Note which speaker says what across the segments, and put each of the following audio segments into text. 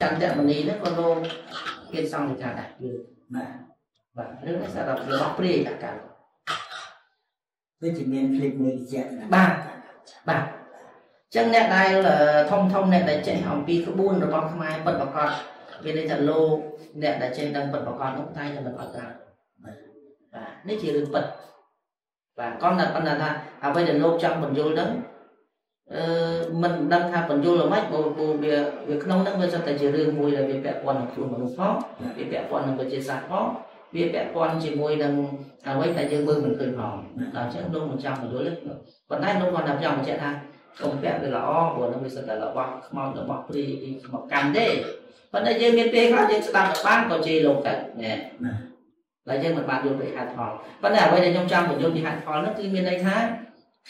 Speaker 1: ចន្ទមនីហ្នឹងក៏លោកគេសង្ឃថាដាក់លើ
Speaker 2: បាទ
Speaker 1: បាទរឿងនេះសម្រាប់របស់ព្រាយដាក់កាល
Speaker 2: ដូចជាមានភ្លេចមួយរយៈ
Speaker 1: បាទបាទចឹងអ្នកដែលធំធំអ្នកដែលចេះអំពីក្បួនរបស់ខ្មែរពិតប្រកបមានន័យថាលោកអ្នកដែលចេះដឹងពិតប្រកបនោះតែតែមិនអត់ត្រូវបាទនេះជារឿងពិតបាទគាត់តែប៉ុន្តែថាអ្វីដែលលោកចង់បញ្យល់ដឹង មិនដឹងថាបញ្យល់ល្មិចព្រោះវាវាក្នុងហ្នឹងវាសុទ្ធតែជារឿងមួយដែលវាពាក់ព័ន្ធនឹងខ្លួនមនុស្សផងវាពាក់ព័ន្ធនឹងវិទ្យាសាស្ត្រផងវាពាក់ព័ន្ធជាមួយនឹងអ្វីដែលយើងមើលមិនឃើញផងដល់អញ្ចឹងលោកមិនចង់បញ្យល់ទេប៉ុន្តែលោកគាត់តែចង់បញ្ជាក់ថាកុំពាក់វាល្អព្រោះនឹងវាសិតតែរបស់ខ្មោចរបស់ព្រីខ្មោចកម្មទេប៉ុន្តែយើងមានពេលខ្លះយើងស្ដាប់បានក៏ជេរលោកទៅណែតែយើងមិនបានយល់ពីហេតុផលប៉ុន្តែអ្វីដែលខ្ញុំចង់បញ្យល់ពីហេតុផលនោះគឺមានន័យថា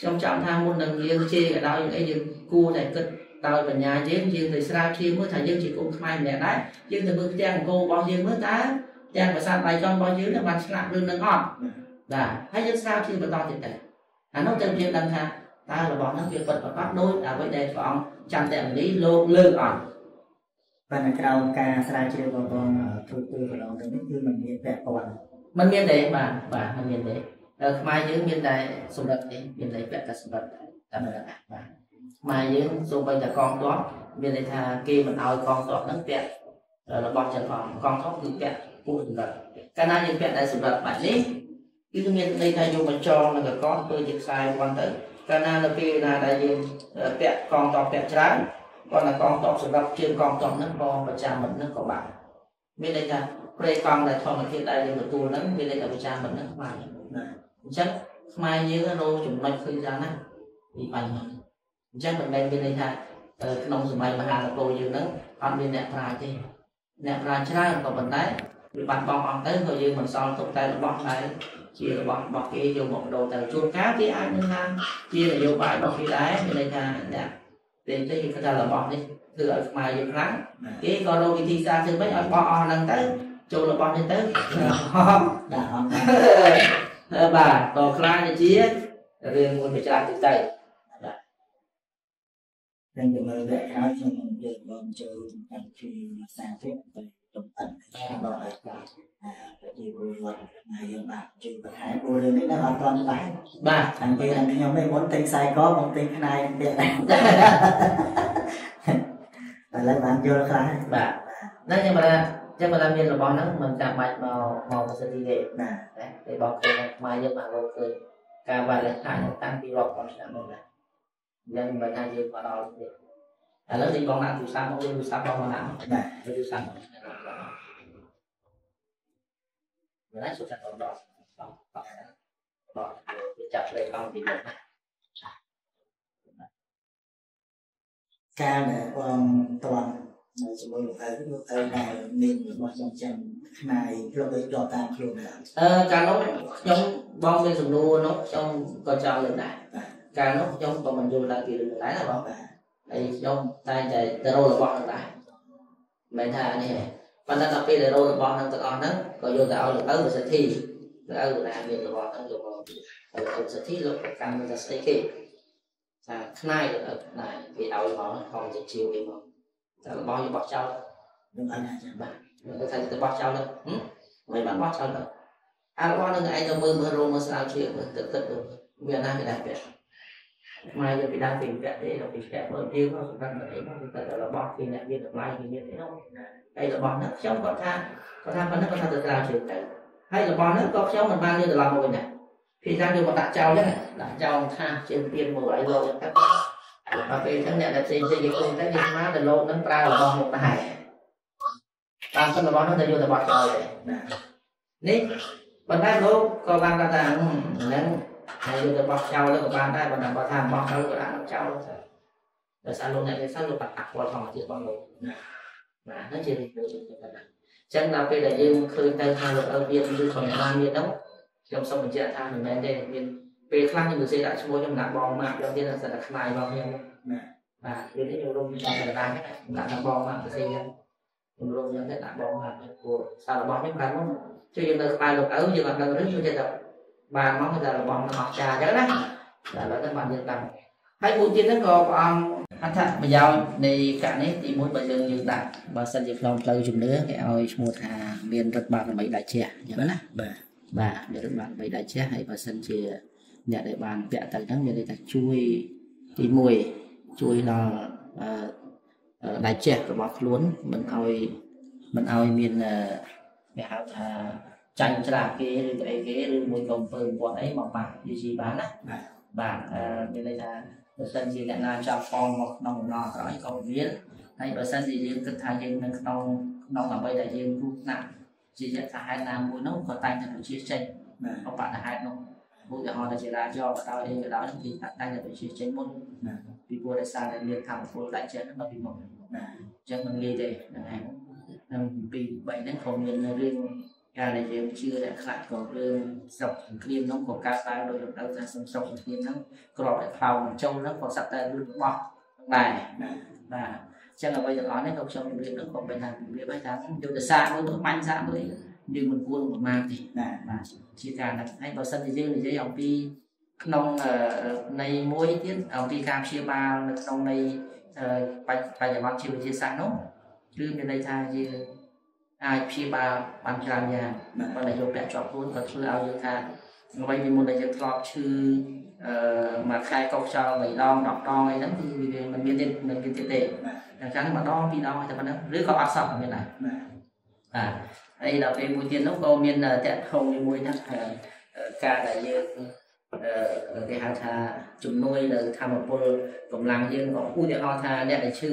Speaker 1: ខ្ញុំចង់ថាមុននឹងយើងជេរក៏ដោយអីយើងគួរតែគិតដោយបញ្ញាយើងយើងទៅស្រាវជ្រាវមើលថាយើងជាកូនខ្មែរម្នាក់ដែរយើងទៅមើលផ្ទាំងអង្គររបស់យើងមើលតើផ្ទាំងប្រាសាទបៃតងរបស់យើងនឹងបានឆ្លាក់រឿងនឹងអត់បាទហើយយើងស្រាវជ្រាវបន្តទៀតទៅអានោះទៅយើងដឹងថាតើរបស់ហ្នឹងវាពិតប្រាកដដូចអ្វីដែលព្រះអង្គចាំតែមនីលោកលើកអត់
Speaker 2: បានក្រោមការស្រាវជ្រាវបងប្អូនធ្វើធ្វើកន្លងទៅនេះគឺมันមានពាក់ព័ន្ធ
Speaker 1: มันមានទេបាទបាទมันមានទេ ខ្មែរយើងមានតែសម្រាប់ទេមានតែពាក់តែសម្រាប់តែមិនដឹងបាទខ្មែរយើងសូម្បីតែកងទ័ពមានន័យថាគេមិនឲ្យកងទ័ពហ្នឹងពាក់របស់ចឹងផងកងទ័ពគឺពាក់ពួកសម្រាប់កាលណាយើងពាក់តែសម្រាប់បែបនេះគឺមានន័យថាយកបញ្ចងនឹងកកធ្វើជាខ្សែប៉ុន្តែកាលណានៅពេលណាដែលយើងពាក់កងទ័ពពាក់ច្រើនគាត់តែកងទ័ពសម្រាប់ជើងកងទ័ពហ្នឹងក៏ប្រចាំមិនហ្នឹងក៏បានមានន័យថាព្រៃកង់ដែលធម្មជាតិដែលយើងទទួលហ្នឹងមានន័យថាប្រចាំមិនហ្នឹងបាន អញ្ចឹងខ្មែរយើងរោចំណុចឃើញយ៉ាងណាពីបញ្ហាអញ្ចឹងមិនមែនមានន័យថាក្នុងសម័យមហានគរយើងហ្នឹងអត់មានអ្នកប្រាជ្ញទេអ្នកប្រាជ្ញច្រើនក៏ប៉ុន្តែវាបាត់បង់អស់ទៅក៏យើងមិនសល់ទុកតែរបស់ដែលជារបស់របស់គេយកមកបដូរទៅជួនកាលគេអាចនឹងថាជានយោបាយរបស់គេដែរមានន័យថាអ្នកពេលទៅគេគាត់ថារបស់នេះធ្វើឲ្យខ្មែរយើងខ្លាំងគេក៏រកវិធីសាស្ត្រធ្វើម៉េចឲ្យបោះអស់ហ្នឹងទៅចូលរបស់នេះទៅ
Speaker 2: ដាក់អ
Speaker 1: ស់ បាទក៏ខ្លាចជារឿងមួយប្រចាំទៅទៅ
Speaker 2: តែទៅមើលវគ្គក្រោយខ្ញុំនឹងយកបងចូលកម្មវិធីសាធិទៅទំអិនដល់ឲ្យការប្រជាពលរដ្ឋហើយយើងបាទជួយបន្ថែមព្រោះរឿងនេះនៅអត់ទាន់ច្បាស់
Speaker 1: បាទ
Speaker 2: ខាងពេលខ្ញុំនេះមុនទិញខ្សែកមកទិញខ្នែពាក់ដែរឥឡូវបានយល់ខ្លះ
Speaker 1: បាទហ្នឹងខ្ញុំបាទ ចឹងបើមានរបស់ហ្នឹងមិនចាំបាច់មកមកប្រសិទ្ធទេ
Speaker 2: បាទ
Speaker 1: តែបងឃើញខ្មែរយើងបានរកឃើញការវាយលេខខាងតាំងពីរាប់ពាន់ឆ្នាំមកដែរយ៉ាងមិនថាយើងមកដល់ទេឥឡូវនេះបងដាក់ទូរស័ព្ទមកទូរស័ព្ទបងមកដាក់
Speaker 2: បាទ
Speaker 1: ទូរស័ព្ទមិនអាចសុខចិត្តដល់ដល់ដល់វាចាប់លេខអង្គពីមុនណា
Speaker 2: ការដែលបងតន់ នៅជាមួយលោកឪលោកឪដែលមានរបស់ចំចាំខ្មែរលោកឪជាប់តាមខ្លួនដែរ
Speaker 1: អឺកាលនោះខ្ញុំបងមានសំណួរនោះខ្ញុំក៏ចង់លើកដែរកាលនោះខ្ញុំក៏មិនយល់ដល់ពីរឿងដែរណាបងហើយខ្ញុំតែតែទៅរករបស់នឹងដែរមិនថានេះប៉ុន្តែដល់ពេលដែលរករបស់នឹងទាំងអស់ហ្នឹងក៏យកទៅឲ្យលោកឪប្រសិទ្ធិលោកឪណាមានរបស់ហ្នឹងយកមកហើយលោកប្រសិទ្ធិលោកប្រកាន់ទៅស្អីគេថាខ្នាយលោកឪខ្នាយគេឲ្យមកខំទៅជាវគេមក តែរបស់យកបោះចោល
Speaker 2: នឹងអញ្ញាចាំ
Speaker 1: បាទលោកថាទៅបោះចោលទៅមិនបានបោះចោលទៅអារបស់នឹងឯងទៅមើលមើលរោមមើលស្រាវជ្រាវមើលទឹកទឹកវាណាគេដែរពាក់ខ្មែរយកពីដើមពីពាក់ទេដល់ពីពាក់មើលយើងក៏សម្រាប់តែអីមកគឺតែរបស់គេអ្នកមានតម្លៃគេមានអីនោះហើយរបស់ហ្នឹងខ្ញុំគាត់ថាគាត់ថាប៉ុណ្ណឹងគាត់ថាទៅស្រាវជ្រាវទៅហើយរបស់ហ្នឹងក៏ខ្ញុំមិនបានយកត្រឡប់មកវិញដែរពីថាយកមកដាក់ចោលចឹងដាក់ចោលថាជាទៀនមកឲ្យលោកចឹងទៅ ដល់ពេលចឹងអ្នកដែលផ្សេងផ្សេងយកគុំទៅនិយាយថាទៅលោកហ្នឹងប្រើរបស់មកដែរតាមសិនរបស់ហ្នឹងទៅយកទៅបោះចោលទេនេះប៉ុន្តែលោកក៏បានគាត់ថាហ្នឹងហើយយកទៅបោះចោលទៅក៏បានដែរប៉ុន្តែគាត់ថាបោះទៅក៏ដាក់ចោលទៅដោយសារលោកអ្នកនេះសិនលោកបាត់ប៉ះពាល់ធម្មជាតិរបស់លោកបាទហ្នឹងជារឿងមួយចឹងទៅណាចឹងដល់ពេលដែលយើងឃើញទៅថាលោកអើមានឬក៏អ្នកណាមាននោះខ្ញុំសូមបញ្ជាក់ថាមិនមែនទេមានពេលខ្លះខ្ញុំទៅសេដាក់ឈ្មោះខ្ញុំដាក់បងម៉ាក់ខ្ញុំទៀតសិតតែខ្លាយរបស់ខ្ញុំ ណាបាទពេលនេះខ្ញុំរំចាំកណ្ដាលហ្នឹងដាក់បងម៉ាក់ទៅសេហ្នឹងខ្ញុំរំខ្ញុំទៅដាក់បងម៉ាក់ព្រោះសាររបស់ខ្ញុំកាលនោះជួយយើងនៅក្បែរលោកឪយើងអត់ដឹងរឿងយើងចេះតែបានមកតែរបស់នឹងអស្ចារ្យអញ្ចឹងណាតែឥឡូវទៅបានយើងដឹងហើយមួយទៀតហ្នឹងក៏ព្រះអង្គអត្ថប្រយោជន៍នៃកនេះទីមួយបើយើងយើងដាក់បើសិនជាក្នុងផ្លូវជំនឿគេឲ្យឈ្មោះថាមានរឹតបារមីដាច់ជះអញ្ចឹងណា
Speaker 2: បាទ
Speaker 1: បាទមានរឹតបារមីដាច់ជះហើយបើសិនជាអ្នកដែលបានពាក់ទៅហ្នឹងមានន័យថាជួយទី1 ជួយដល់អឺដាច់ជះរបស់ខ្លួនមិនឲ្យមិនឲ្យមានគេហៅថាចាញ់ច្រាគេឬក៏អីគេឬមួយក៏អំពើបំពាត់អីមកប៉ះយីជីបានណា
Speaker 2: បាទ
Speaker 1: បាទអឺមានន័យថាបើសិនជាអ្នកណាចាប់ផងមកក្នុងដំណរក្រោយក៏មានហើយបើសិនជាយើងគិតថាយើងនៅក្នុងក្នុងដើម្បីដែលយើងគ្រោះថ្នាក់ជាយថាហេតុណាមួយនោះក៏តែងតែជាចេញ
Speaker 2: បាទ
Speaker 1: អបតហេតុនោះឧទាហរណ៍ថាជារាជក៏ដោយអីក៏ដោយគឺតែងតែជាចេញមុន
Speaker 2: បាទ
Speaker 1: ពីព្រោះដោយសារតែមានកម្មពលដាច់ចេញនៅពីមុន
Speaker 2: បាទ
Speaker 1: អញ្ចឹងមិនងាយទេហ្នឹងឯងនឹងពី3ហ្នឹងក៏មានរឿងការដែលយើងជឿដែលខ្លះក៏រឿងស្រុកសង្គ្រាមហ្នឹងក៏កើតឡើងដោយរដូវថាស្រុកសង្គ្រាមហ្នឹងក្របតែផ្លោងចូលហ្នឹងក៏សត្វតែលឺបោះដែរ
Speaker 2: បាទ
Speaker 1: បាទអញ្ចឹងអ្វីទាំងអស់នេះក៏ខ្ញុំជម្រាបហ្នឹងក៏មិនថាជម្រាបឲ្យថាយុទ្ធសាស្ត្រមួយទៅបាញ់សាស្ត្រមួយយើងមិនគួរប្រមាថទេ
Speaker 2: បាទ
Speaker 1: បាទជាការណាស់ហើយបើសិនជាយើងនិយាយអំពី ក្នុងនៃមួយទៀតអំពីការព្យាបាលនៅក្នុងនៃបច្ចបច្ចុប្បន្នជីវវិទ្យាសាស្ត្រនោះគឺមានន័យថាយើងអាចព្យាបាលបានច្រើនយ៉ាងបើតែយកពាក់ជាប់ខ្លួនក៏ធ្វើឲ្យយើងថាអ្វីពីមុនដែលយើងធ្លាប់ឈឺអឺមួយខែកោសខ្យល់3ដង10ដងអីហ្នឹងគឺវាមិនមានទៀតមិនមានទៀតទេអញ្ចឹងម្ដងពីរដងតែប៉ុណ្ណឹងឬក៏អត់សោះក៏មានដែរ
Speaker 2: បាទ
Speaker 1: បាទហើយដល់ពេលមួយទៀតនោះក៏មានតកថងជាមួយហ្នឹងការដែលយើង គេហៅថាជំនួយនៅធម្មពលកម្លាំងយើងក៏ឧទាហរណ៍ថាអ្នកដែលឈឺ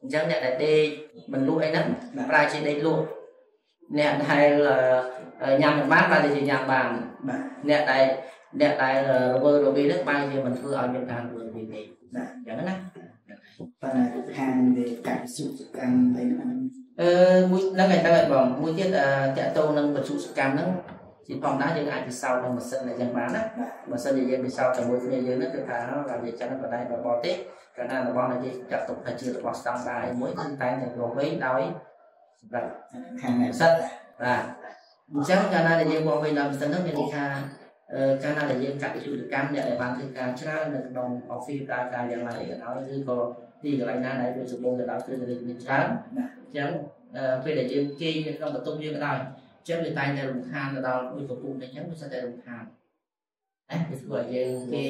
Speaker 1: អញ្ចឹងអ្នកដែលដេកមិនលក់អីហ្នឹងប្រើជាដេកលក់អ្នកដែលញ៉ាំមិនបានបែរជាញ៉ាំបាន
Speaker 2: បាទ
Speaker 1: អ្នកដែលអ្នកដែលរវើរវីហ្នឹងបែរជាមិនធ្វើឲ្យមានការរវើរវីទេ
Speaker 2: បាទ
Speaker 1: អញ្ចឹងណា
Speaker 2: ប៉ុន្តែខាងវាកាត់សុខកម្មអីហ្នឹង
Speaker 1: អឺមួយហ្នឹងឯងទៅឯងបងមួយទៀតតកតងនឹងបសុសកម្មហ្នឹង ជាធម្មតាយើងអាចពិសោធន៍នឹងម៉ាស៊ីនអីចឹងបានណា
Speaker 2: បាទ
Speaker 1: បើសិនជាយើងពិសោធន៍ជាមួយគ្នាយើងហ្នឹងគឺថាការនិយាយចឹងក៏ដែររបស់ទេកាលណារបស់ដែលយើងចាត់ទុកថាជារបស់ស្តង់ដារមួយគឺតែងតែរកវិញដោយសម្រាប់
Speaker 2: ខាង
Speaker 1: សិតបាទអញ្ចឹងកាលណាដែលយើងមកវិញដល់ម៉ាស៊ីនហ្នឹងមានន័យថាអឺកាលណាដែលយើងកាត់វិទ្យុកម្មអ្នកដែលបានធ្វើការច្រើននៅក្នុង office ប្រើការយ៉ាងណាអីក៏ដោយឬក៏ទីកន្លែងណាដែលវាសម្បូរទៅដោយគ្រឿងរៀនមានច្រើនអញ្ចឹងអឺពេលដែលយើងគេងនៅក្នុងបន្ទប់យើងក៏ដោយអញ្ចឹងវាតែងតែរំខានទៅដល់មួយកំពុងអញ្ចឹងវាសិតតែរំខានអេវាធ្វើឲ្យយើងគេ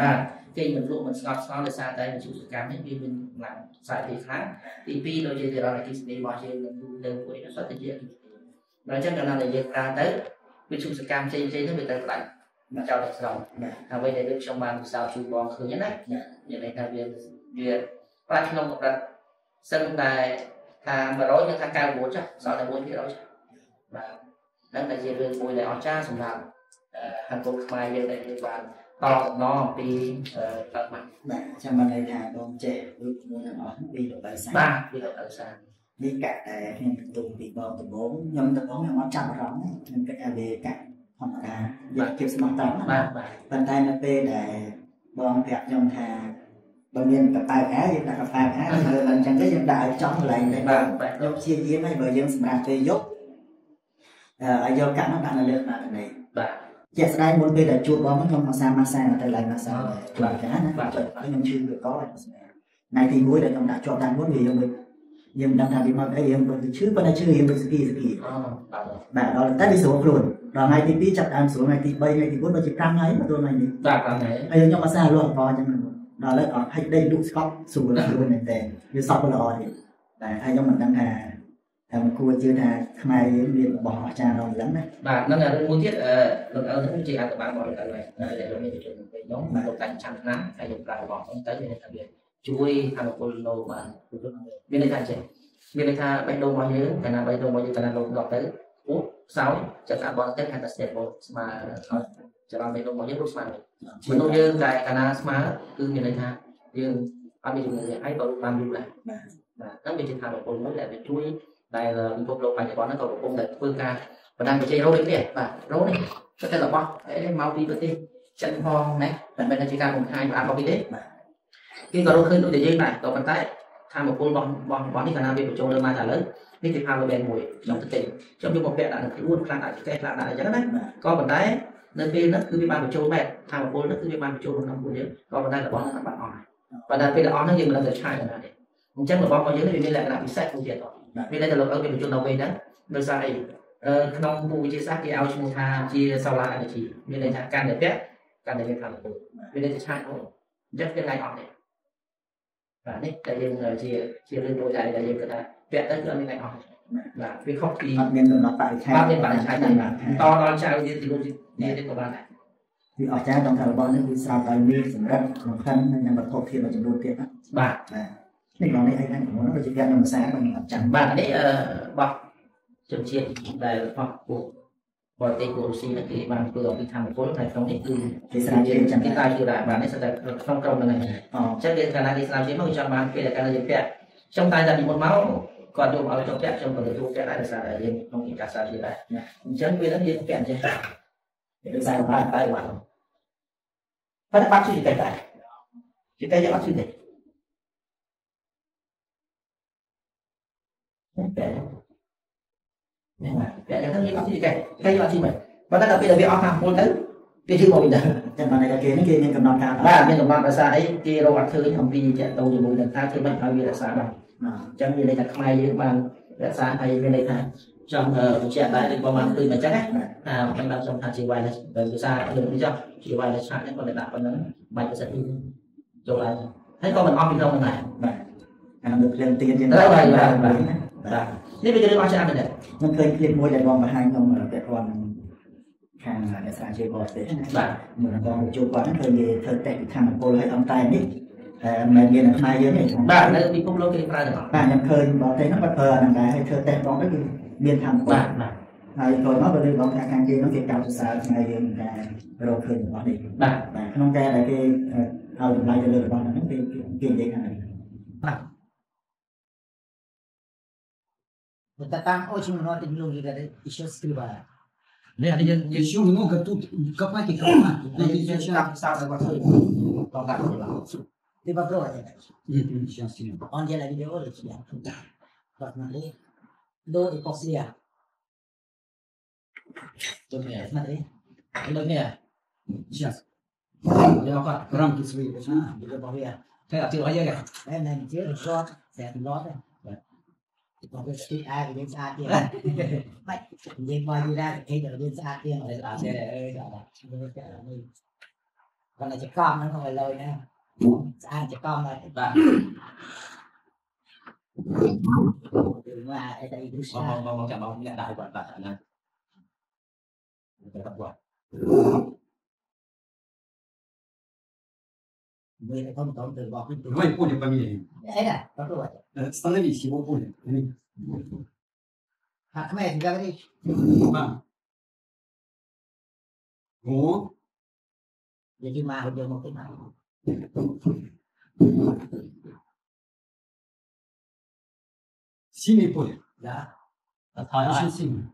Speaker 1: បាទគេមិនលក់មិនស្ងប់ស្ងល់ដោយសារតែវិទ្យុកម្មនេះវាមានកម្លាំងខ្សែទីខ្លាំងទី2ដូចជាចរន្តអគ្គិសនីរបស់យើងនឹងទៅមួយនោះសុទ្ធតែជាអគ្គិសនីដល់អញ្ចឹងកាលណាដែលយើងប្រើទៅវិទ្យុសកម្មផ្សេងៗហ្នឹងវាទៅផ្ដាច់ចោលតែស្រង់
Speaker 2: បាទ
Speaker 1: អ្វីដែលយើងខ្ញុំបានពិសោធន៍ជួយបងឃើញណាមានន័យថាវាវាផ្លាស់ក្នុងកម្រិតសិនតែថា100នឹងថា99ចាស់សល់តែ1%ចាស់ បាទហ្នឹងតែជារឿងមួយដែលអស្ចារ្យសម្រាប់ហង្គមខ្មែរយើងដែលយើងបានតតំណអំពីកើតមក
Speaker 2: បាទចាំបានន័យថាបងចេះដូចមួយទាំងអស់ពីរដូវសា
Speaker 1: បាទពីរដូវសាល
Speaker 2: នេះកាក់តែខ្ញុំបន្ទូពីបងដំបងខ្ញុំដំបងខ្ញុំអត់ចាប់អារម្មណ៍ខ្ញុំគិតថាវាកាក់ធម្មតាយកភាពស្មោះត្រង់
Speaker 1: បាទបាទ
Speaker 2: ប៉ុន្តែនៅពេលដែលបងប្រាប់ខ្ញុំថាបើមានកប៉ៅអាយើងដាក់កប៉ៅអាហើយមិនអញ្ចឹងទេយើងដាក់ឲ្យចំកន្លែងតែ
Speaker 1: បាទបាទ
Speaker 2: ខ្ញុំព្យាយាមហើយបើយើងសម្រាប់ពេលយប់អឺ ឲ្យយកកាក់នោះដាក់នៅលើស្មាតនី
Speaker 1: បាទ
Speaker 2: ជាក់ស្ដែងមុនពេលដែលជួបបងខ្ញុំមកសាម៉ាសាទៅឡើងម៉ាសាបាទចាណា
Speaker 1: បាទ
Speaker 2: ខ្ញុំឈឺវាកហើយថ្ងៃទី1ដែលខ្ញុំដាក់ជាប់តាមមុនវាយើងមិនយើងមិនដឹងថាវាមកអីយើងទៅឈឺប៉ុន្តែឈឺយើងទៅស្គីស្គី
Speaker 1: អូបាទ
Speaker 2: បាទដល់តែវាស្រួលខ្លួនដល់ថ្ងៃទី2ចាប់ដើមស្រួលថ្ងៃទី3ថ្ងៃទី4ដល់ជា5ថ្ងៃមកទល់ថ្ងៃនេះ
Speaker 1: បាទបាទហើយ
Speaker 2: ហើយខ្ញុំមកសារលក់អង្ករអញ្ចឹងដល់ឥឡូវអត់ហិចដេកលក់ស្កប់ស្រួលខ្លួនមែនតើវាសក់ល្អទៀតតែហើយខ្ញុំមិនដឹងថា ថាមិនគួរជឿថាខ្មែរយើងមានរបស់អស្ចារ្យដល់ហ្នឹងណា
Speaker 1: បាទហ្នឹងហើយរឿងមួយទៀតអឺលោកអើហ្នឹងជាអត្ថបទរបស់លោកអើហើយដែលលោកមានជំនាញពេកនោះលោកតែចាំឆ្នាំហើយយើងប្រើរបស់ហ្នឹងទៅមានន័យថាវាជួយអនុពលលោកបានមានន័យថាចេះមានន័យថាបេះដូងរបស់យើងកាលណាបេះដូងរបស់យើងកាលណាលោកដកទៅពុះសោយចិត្តអាបនទៅខាងតែ stable ស្មើចរន្តបេះដូងរបស់យើងលោកស្មើមនុស្សយើងតែកាលណាស្មើគឺមានន័យថាយើងអត់មានជំនឿទេហើយក៏លោកបានយូរដែរបាទហ្នឹងវាជាថាអនុពលមួយដែលវាជួយ ដែលពិភពលោកបច្ចុប្បន្នហ្នឹងក៏កំពុងតែធ្វើការបណ្ដាញបច្ចេករោដូចនេះបាទរោនេះគឺតែរបស់អីមកពីប្រទេសចិនផងណាតែមិនជាការបង្ហាញប្រអប់មកពីទេគេក៏រកឃើញដូចតែយើងដែរក៏ប៉ុន្តែធម្មពលរបស់របស់របស់នេះកាលណាវាបញ្ចូលលើមកតែឥឡូវនេះជា power bank មួយខ្ញុំទៅទិញខ្ញុំយកមកពាក់ដាក់នៅខ្លួនខ្លះដាក់កេះខ្លះដាក់អញ្ចឹងណាក៏ប៉ុន្តែនៅពេលហ្នឹងគឺវាបានបញ្ចូលមែនថាមពលហ្នឹងគឺវាបានបញ្ចូលក្នុងខ្លួនយើងក៏ប៉ុន្តែរបស់ហ្នឹងបាត់អស់ហើយប៉ុន្តែពេលដែលអស់ហ្នឹងយើងមិនដឹងទៅឆាយទៅណាទេអញ្ចឹងរបស់របស់យើងនេះវាមានលក្ខណៈពិសេសមួយទៀត ទៅវាដែលទៅលោកឪវាបញ្ចូលដល់វិញហ្នឹងដោយសារអីអឺក្នុងពូវិទ្យាសាស្ត្រគេឲ្យឈ្មោះថាជា solar energy មានន័យថាកាន់តែពាក់កាន់តែមានថាមពលវានៅតែឆាយហ្នឹងអញ្ចឹងវាថ្ងៃអស់ទេបាទនេះតែយើងជាជារឿងមួយដែរដែលយើងគិតថាពាក់ទៅគឺអត់មានថ្ងៃអស់ទេបាទវាខុសពី
Speaker 2: អត់មានកំណត់បរិច្ឆេទ
Speaker 1: បាទមានបរិច្ឆេទដែរបាទតដល់ចៅទៀតទីនោះទៀតក៏បានដែរ
Speaker 2: វាអស្ចារ្យក្នុងថារបស់នេះវាស្រាប់តែមានសម្រាប់ក្នុងខណ្ឌនិងវត្ថុធាតុមួយចំនួនទៀតណា
Speaker 1: បាទ
Speaker 2: បាទ នេះបងនេះឯងហ្នឹងខ្ញុំទៅជាពាក់ក្នុងភាសាមិនអត់ចាំ
Speaker 1: បាទនេះអឺបោះជំនជាតិដែលបោះពួកបរទេសពួករុស្ស៊ីនេះគេបានធ្វើអំពីធម្មពលតែក្នុងនេះគឺ
Speaker 2: គេស្រាវជ្រាវចាំ
Speaker 1: គេ
Speaker 2: តែ
Speaker 1: ស្រាវជ្រាវដែរបាទនេះស្ថិតក្នុងក្រុមហ្នឹងហើយ
Speaker 2: អូ
Speaker 1: អញ្ចឹងគេកាលណាគេស្រាវជ្តែយ៉ាងហ្នឹងយើងអត់ជឿទេតែយើងអត់ជឿមិនប៉ុន្តែដល់ពេលដែលវាអស់ខាងពលទៅវាជឿមកវិញដែរ
Speaker 2: ចាំបានតែគេនេះគេមានកំណត់ការ
Speaker 1: បាទមានកំណត់ភាសាអីគេរកអត់ឃើញអំពីចាក់តោជាមួយនឹងថាធ្វើមិនឲ្យវារក្សាបានអញ្ចឹងមានន័យថាខ្មែរយើងបានរក្សាហើយមានន័យថាចង់បញ្ជាក់ដែរដូចប្រហែលឃើញមកអញ្ចឹងណាអាមិនបានចំថាជា wireless ដោយភាសាលើនេះចុះជា wireless ឆាកហ្នឹងគាត់តែដាក់ប៉ុណ្ណឹងបាច់ប្រសិទ្ធភាពចូលឡើងហើយក៏មិនអស់ពីក្នុងហ្នឹងដែរ
Speaker 2: បាទអានឹងភ្លើងទៀនទៀត
Speaker 1: បាទបាទបាទ
Speaker 2: បាទ
Speaker 1: បាទនេះវាជារឿងអស្ចារ្យមែនទេ
Speaker 2: ខ្ញុំឃើញឃ្លីបមួយដែលបងបង្ហាញក្នុងពាក់ព័ន្ធខាងអ្នកស្រាវជ្រាវបរទេស
Speaker 1: បាទ
Speaker 2: ខ្ញុំបងជួបគាត់ឃើញគេធ្វើតេស្តវិធានពលឲ្យអង្គតែនេះតែមិនមាននៅខ្មែរយើងទេ
Speaker 1: បាទនៅពិភពលោកគេប្រើទាំងអស់
Speaker 2: បាទខ្ញុំឃើញបរទេសហ្នឹងគាត់ប្រើអាហ្នឹងដែរឲ្យធ្វើតេស្តបងទៅគឺមានថាមពល
Speaker 1: បាទបាទ
Speaker 2: ហើយគាត់មកបើលើបងថាខាងគេហ្នឹងគេកោតសរសើរថ្ងៃយើងដែររកឃើញរបស់នេះ
Speaker 1: បាទ
Speaker 2: ក្នុងការដែលគេឲ្យតម្លៃទៅលើរបស់ហ្នឹងគេគេនិយាយថា
Speaker 3: បាទ Это там очень много
Speaker 1: людей, много еще скрывая. Нет, я, я...
Speaker 3: Еще много тут копать и копать. Надо
Speaker 1: изучать.
Speaker 3: Ты попробуй это.
Speaker 4: Нет, сейчас не
Speaker 3: Он делает видео для тебя. Да. Посмотри. До и после.
Speaker 1: Добрее.
Speaker 3: Смотри.
Speaker 1: Добрее.
Speaker 4: Сейчас.
Speaker 1: Я как
Speaker 4: рамки свои.
Speaker 3: А,
Speaker 1: добрее. Ты, э, а
Speaker 3: ты, а я, я. Э, Наверное, делай шот. Сядь, лоты. còn cái ai của xa kia vậy nhìn qua đi xa
Speaker 1: kia rồi là xe ơi đó là mình
Speaker 3: còn là trẻ nó không phải lời nữa xa trẻ con
Speaker 1: rồi vâng
Speaker 3: nhưng mà ở đây
Speaker 1: cũng
Speaker 3: xa
Speaker 1: mong mong mong
Speaker 3: chào mong nhận đại quả tặng này quả
Speaker 4: Давай поле померяем. Э, становись, его поле.
Speaker 3: Э. Ахмед, говоришь?
Speaker 4: О.
Speaker 3: Jadi mau dia mau kenal.
Speaker 4: синий поле.
Speaker 1: Да.
Speaker 4: Очень
Speaker 3: сильный.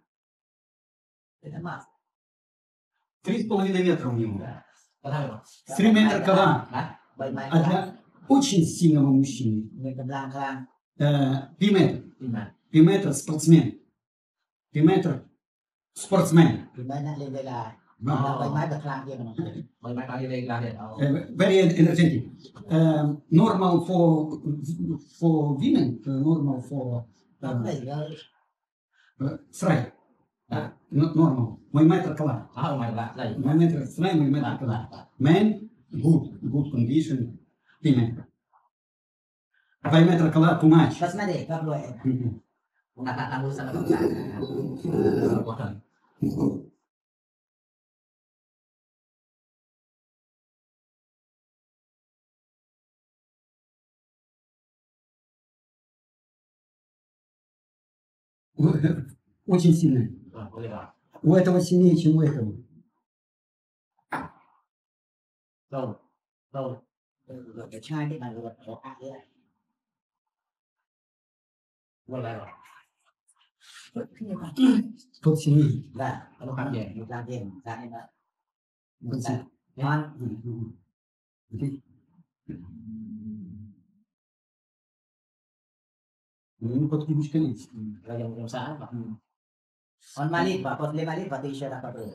Speaker 3: Это масса.
Speaker 4: Три с половиной метра у него.
Speaker 1: Да.
Speaker 4: Три метра кабан от очень сильного мужчины. Пиметр. Пиметр – спортсмен. Пиметр – спортсмен.
Speaker 3: Very energetic. Uh, normal for for
Speaker 1: women, normal for uh, strike. Normal. Мой метр клад. Мой метр строй, мой
Speaker 4: метр клад. Men good, good condition. Dime. If I met a
Speaker 3: color
Speaker 4: too
Speaker 3: much. Basmati,
Speaker 4: Pablo. Nakakabos
Speaker 1: sa
Speaker 4: kapagkaan. Очень сильно. У этого
Speaker 1: сильнее, чем у этого. เราเรา
Speaker 4: เราจะใช้
Speaker 1: ที่
Speaker 4: มันเราเราอ้า
Speaker 3: งเล
Speaker 1: ยว่าอะไรหรอทุกชีวิต
Speaker 4: นะ
Speaker 1: เราทำเอ
Speaker 4: งเราทำ
Speaker 1: เอง
Speaker 3: ทำเองนะมัน
Speaker 1: จะมัน
Speaker 4: ที่มั
Speaker 3: น
Speaker 1: ก็ที่มุชกิ
Speaker 3: ลเรายัง
Speaker 4: ยัง
Speaker 3: สา
Speaker 4: หัสมั
Speaker 1: นมาลิบว่าพอ
Speaker 3: เลมาลิบว่าที่เชื่อ
Speaker 4: เราก็
Speaker 3: เปิด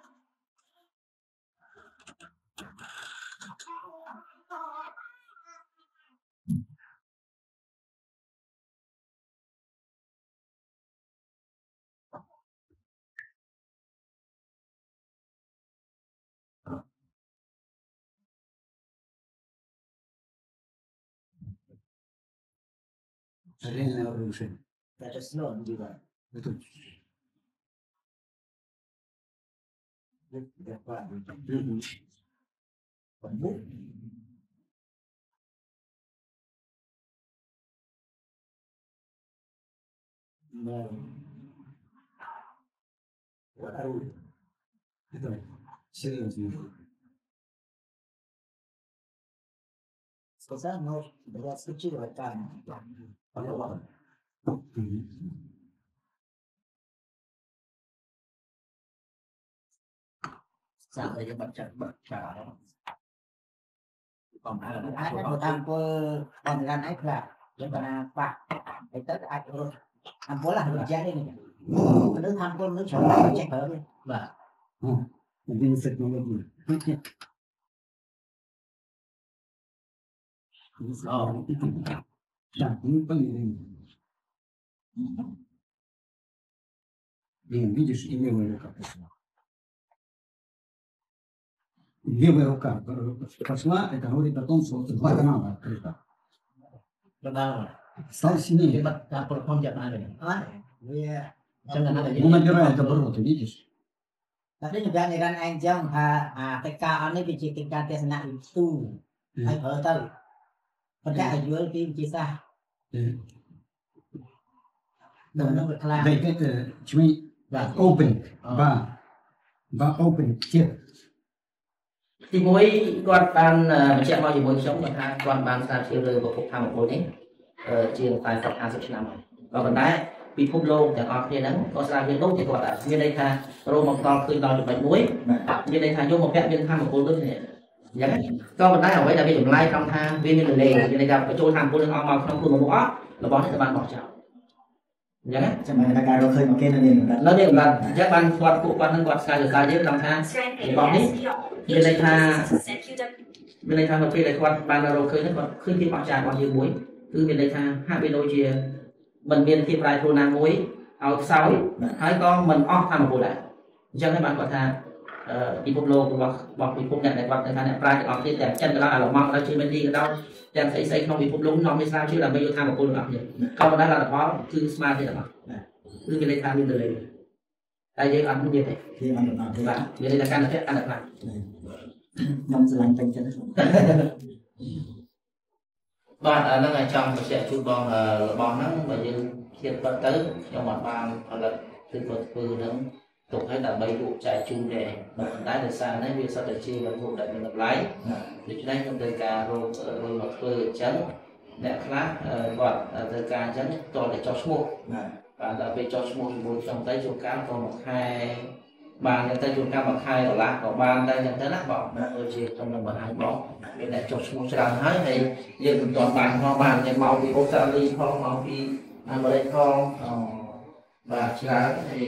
Speaker 3: Again, no. That is no bằng
Speaker 4: bút
Speaker 3: no what are we Então, seriously. Because I
Speaker 4: know that
Speaker 3: that's the chill I
Speaker 4: can. I
Speaker 3: love it. Sao
Speaker 4: lại
Speaker 3: cái
Speaker 4: bạch
Speaker 3: trà bạch trà
Speaker 4: đó серьезно.
Speaker 3: Сказал, но я скучила там. Поняла?
Speaker 4: Мгм.
Speaker 1: sao để cho bạn chặt bạn trả đó còn ai là
Speaker 3: Ai kan tampil panggilan air lah. Yang kena pak. Itu air urut. Tampil lah hujan ini. Nó tampil nó sợ nó chạy hở đi.
Speaker 1: và
Speaker 4: Одиннадцать молодых.
Speaker 1: О.
Speaker 4: Так, ну померяем. Блин, видишь, и левая рука пошла. Левая рука э, пошла, это говорит о том, что два канала открыто.
Speaker 1: chúng ta
Speaker 4: Стал
Speaker 1: cái
Speaker 4: сильнее.
Speaker 1: bật ta còn không chặt ai rồi
Speaker 3: Kan? Dia
Speaker 1: Chân là nó là gì?
Speaker 4: Он набирает обороты, видишь?
Speaker 3: Tadi juga ni kan anjang ha ha TK ni biji tingkat dia senak itu.
Speaker 4: Hmm.
Speaker 3: Ai hở tau. Pada jual pi kisah.
Speaker 4: Э,
Speaker 3: Nó nó được làm.
Speaker 4: Да, это чми
Speaker 1: và
Speaker 4: open,
Speaker 1: Ờ.
Speaker 4: ба, ба open, те.
Speaker 1: ទីមួយគាត់បានអឺបញ្ជាក់មកជាមួយខ្ញុំគាត់ថាគាត់បានស្រាវជ្រាវលើប្រភពធម្មពលនេះអឺជាង40 50ឆ្នាំហើយក៏ប៉ុន្តែពិភពលោកទាំងអស់គ្នាហ្នឹងក៏ស្រាវជ្រាវដូចជាគាត់ដែរមានន័យថារោមមកដល់ឃើញដល់ចំណុចមួយមានន័យថាយកមកពាក់មានធម្មពលដូចគ្នាអញ្ចឹងក៏ប៉ុន្តែអ្វីដែលវាចម្លែកក្នុងថាវាមានលេមានន័យថាបញ្ចូលធម្មពលនឹងអស់មកក្នុងខ្លួនរបស់អស់របស់នេះទៅបានបោះចោល អញ្ចឹងណា
Speaker 2: ចាំតែការរកឃើញមកគេនៅនេះមិន
Speaker 1: នៅនេះកម្រិតអញ្ចឹងបានគាត់ពួកគាត់នឹងគាត់ស្រាវជ្រាវសារយើងក្នុងថា
Speaker 5: Bon,
Speaker 1: Bon, មានន័យថាមានន័យថានៅពេលដែលគាត់បានរកឃើញហ្នឹងគាត់ឃើញភាពអស្ចារ្យរបស់យើងមួយគឺមានន័យថាហាក់បីដូចជាមិនមានភាពប្រែប្រួលណាមួយឲ្យខ្សោយហើយក៏មិនអស់ធម៌ពលដែរអញ្ចឹងហើយបានគាត់ថាអឺពិភពលោករបស់របស់ពិភពអ្នកដែលគាត់ថាអ្នកប្រាជ្ញទាំងអស់គ្នាទាំងចិនក៏ដោយអាឡម៉ង់ក៏ដោយជាមេឌីក៏ដោយ ទាំងស្អីស្អីក្នុងពិភពលោកនាំមានស្រាវជ្រាវដើម្បីយកធម៌ពលរបស់គ្នាក៏ប៉ុន្តែលទ្ធផលគឺស្មើគ្នាទាំងអស់គឺមានន័យថាមានទលេតែយើងអត់មានទេ
Speaker 2: គេមិនដំណើរទេ
Speaker 1: បាទមានន័យថាកាន់តែកាន់តែខ្លាំង
Speaker 2: ខ្ញុំស្រឡាញ់ពេញចិត្តហ្នឹង
Speaker 1: បាទអាហ្នឹងឲ្យចង់បញ្ជាក់ជូនបងអឺរបស់ហ្នឹងបើយើងធៀបបាត់ទៅខ្ញុំអត់បានផលិតគឺគាត់ធ្វើហ្នឹង ទុកឲ្យដើម្បីលក់ចែកជូនទេប៉ុន្តែដោយសារនេះវាសុទ្ធតែជាវត្ថុដែលមានតម្លៃដូច្នេះខ្ញុំត្រូវការរករុយមកធ្វើអញ្ចឹងអ្នកខ្លះអឺគាត់ត្រូវការអញ្ចឹងតតែចុះឈ្មោះ
Speaker 2: បាទ
Speaker 1: បាទដល់ពេលចុះឈ្មោះជាមួយខ្ញុំទៅជួនកាលក៏មួយខែបានចឹងទៅជួនកាលមួយខែកន្លះក៏បានតែចឹងទៅណាបងដូចជាខ្ញុំនឹងបង្ហាញបងមានអ្នកចុះឈ្មោះច្រើនហើយហើយយើងមិនទាន់បានផងបានតែមកពីអូស្ត្រាលីផងមកពីអាមេរិកផងអូបាទច្រើនហើយ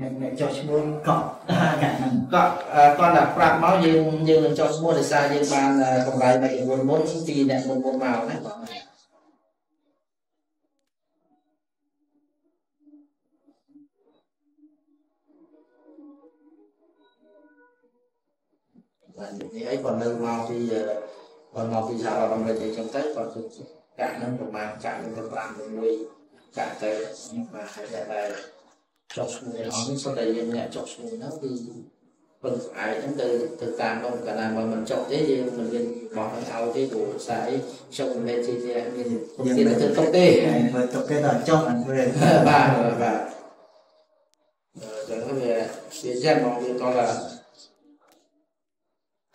Speaker 2: អ្នកអ្នកចុះឈ្មោះកក់កាក់ហ្នឹង
Speaker 1: ក៏អឺគាត់តែប្រាប់មកយើងយើងនឹងចុះឈ្មោះដោយសារយើងបានអឺកម្រៃមួយចំនួនមុនពីអ្នកមុនមុនមកណាបងបាទនិយាយអីគាត់នៅមកពីអឺគាត់មកពីសហរដ្ឋអាមេរិកអីចឹងទៅគាត់គឺកាក់នឹងប្រមាណកាក់នឹងទៅ5 6កាក់ទៅបាទហើយតែ ចុះឈ្មោះទាំងអស់នេះសុទ្ធតែយើងអ្នកចុះឈ្មោះហ្នឹងគឺពឹងស្អែកហ្នឹងទៅទៅតាមនោះកាលណាបើមិនចុះទេយើងមិនមានបោះឲ្យឲ្យទេព្រោះស្អែកខ្ញុំមិនមែនជាជាមានពុទ្ធទៅទុកទេ
Speaker 2: ធ្វើទុកគេដល់ចុះអត់ធ្វើ
Speaker 1: បាទបាទអឺចឹងវាវាចេះមកវាតឡា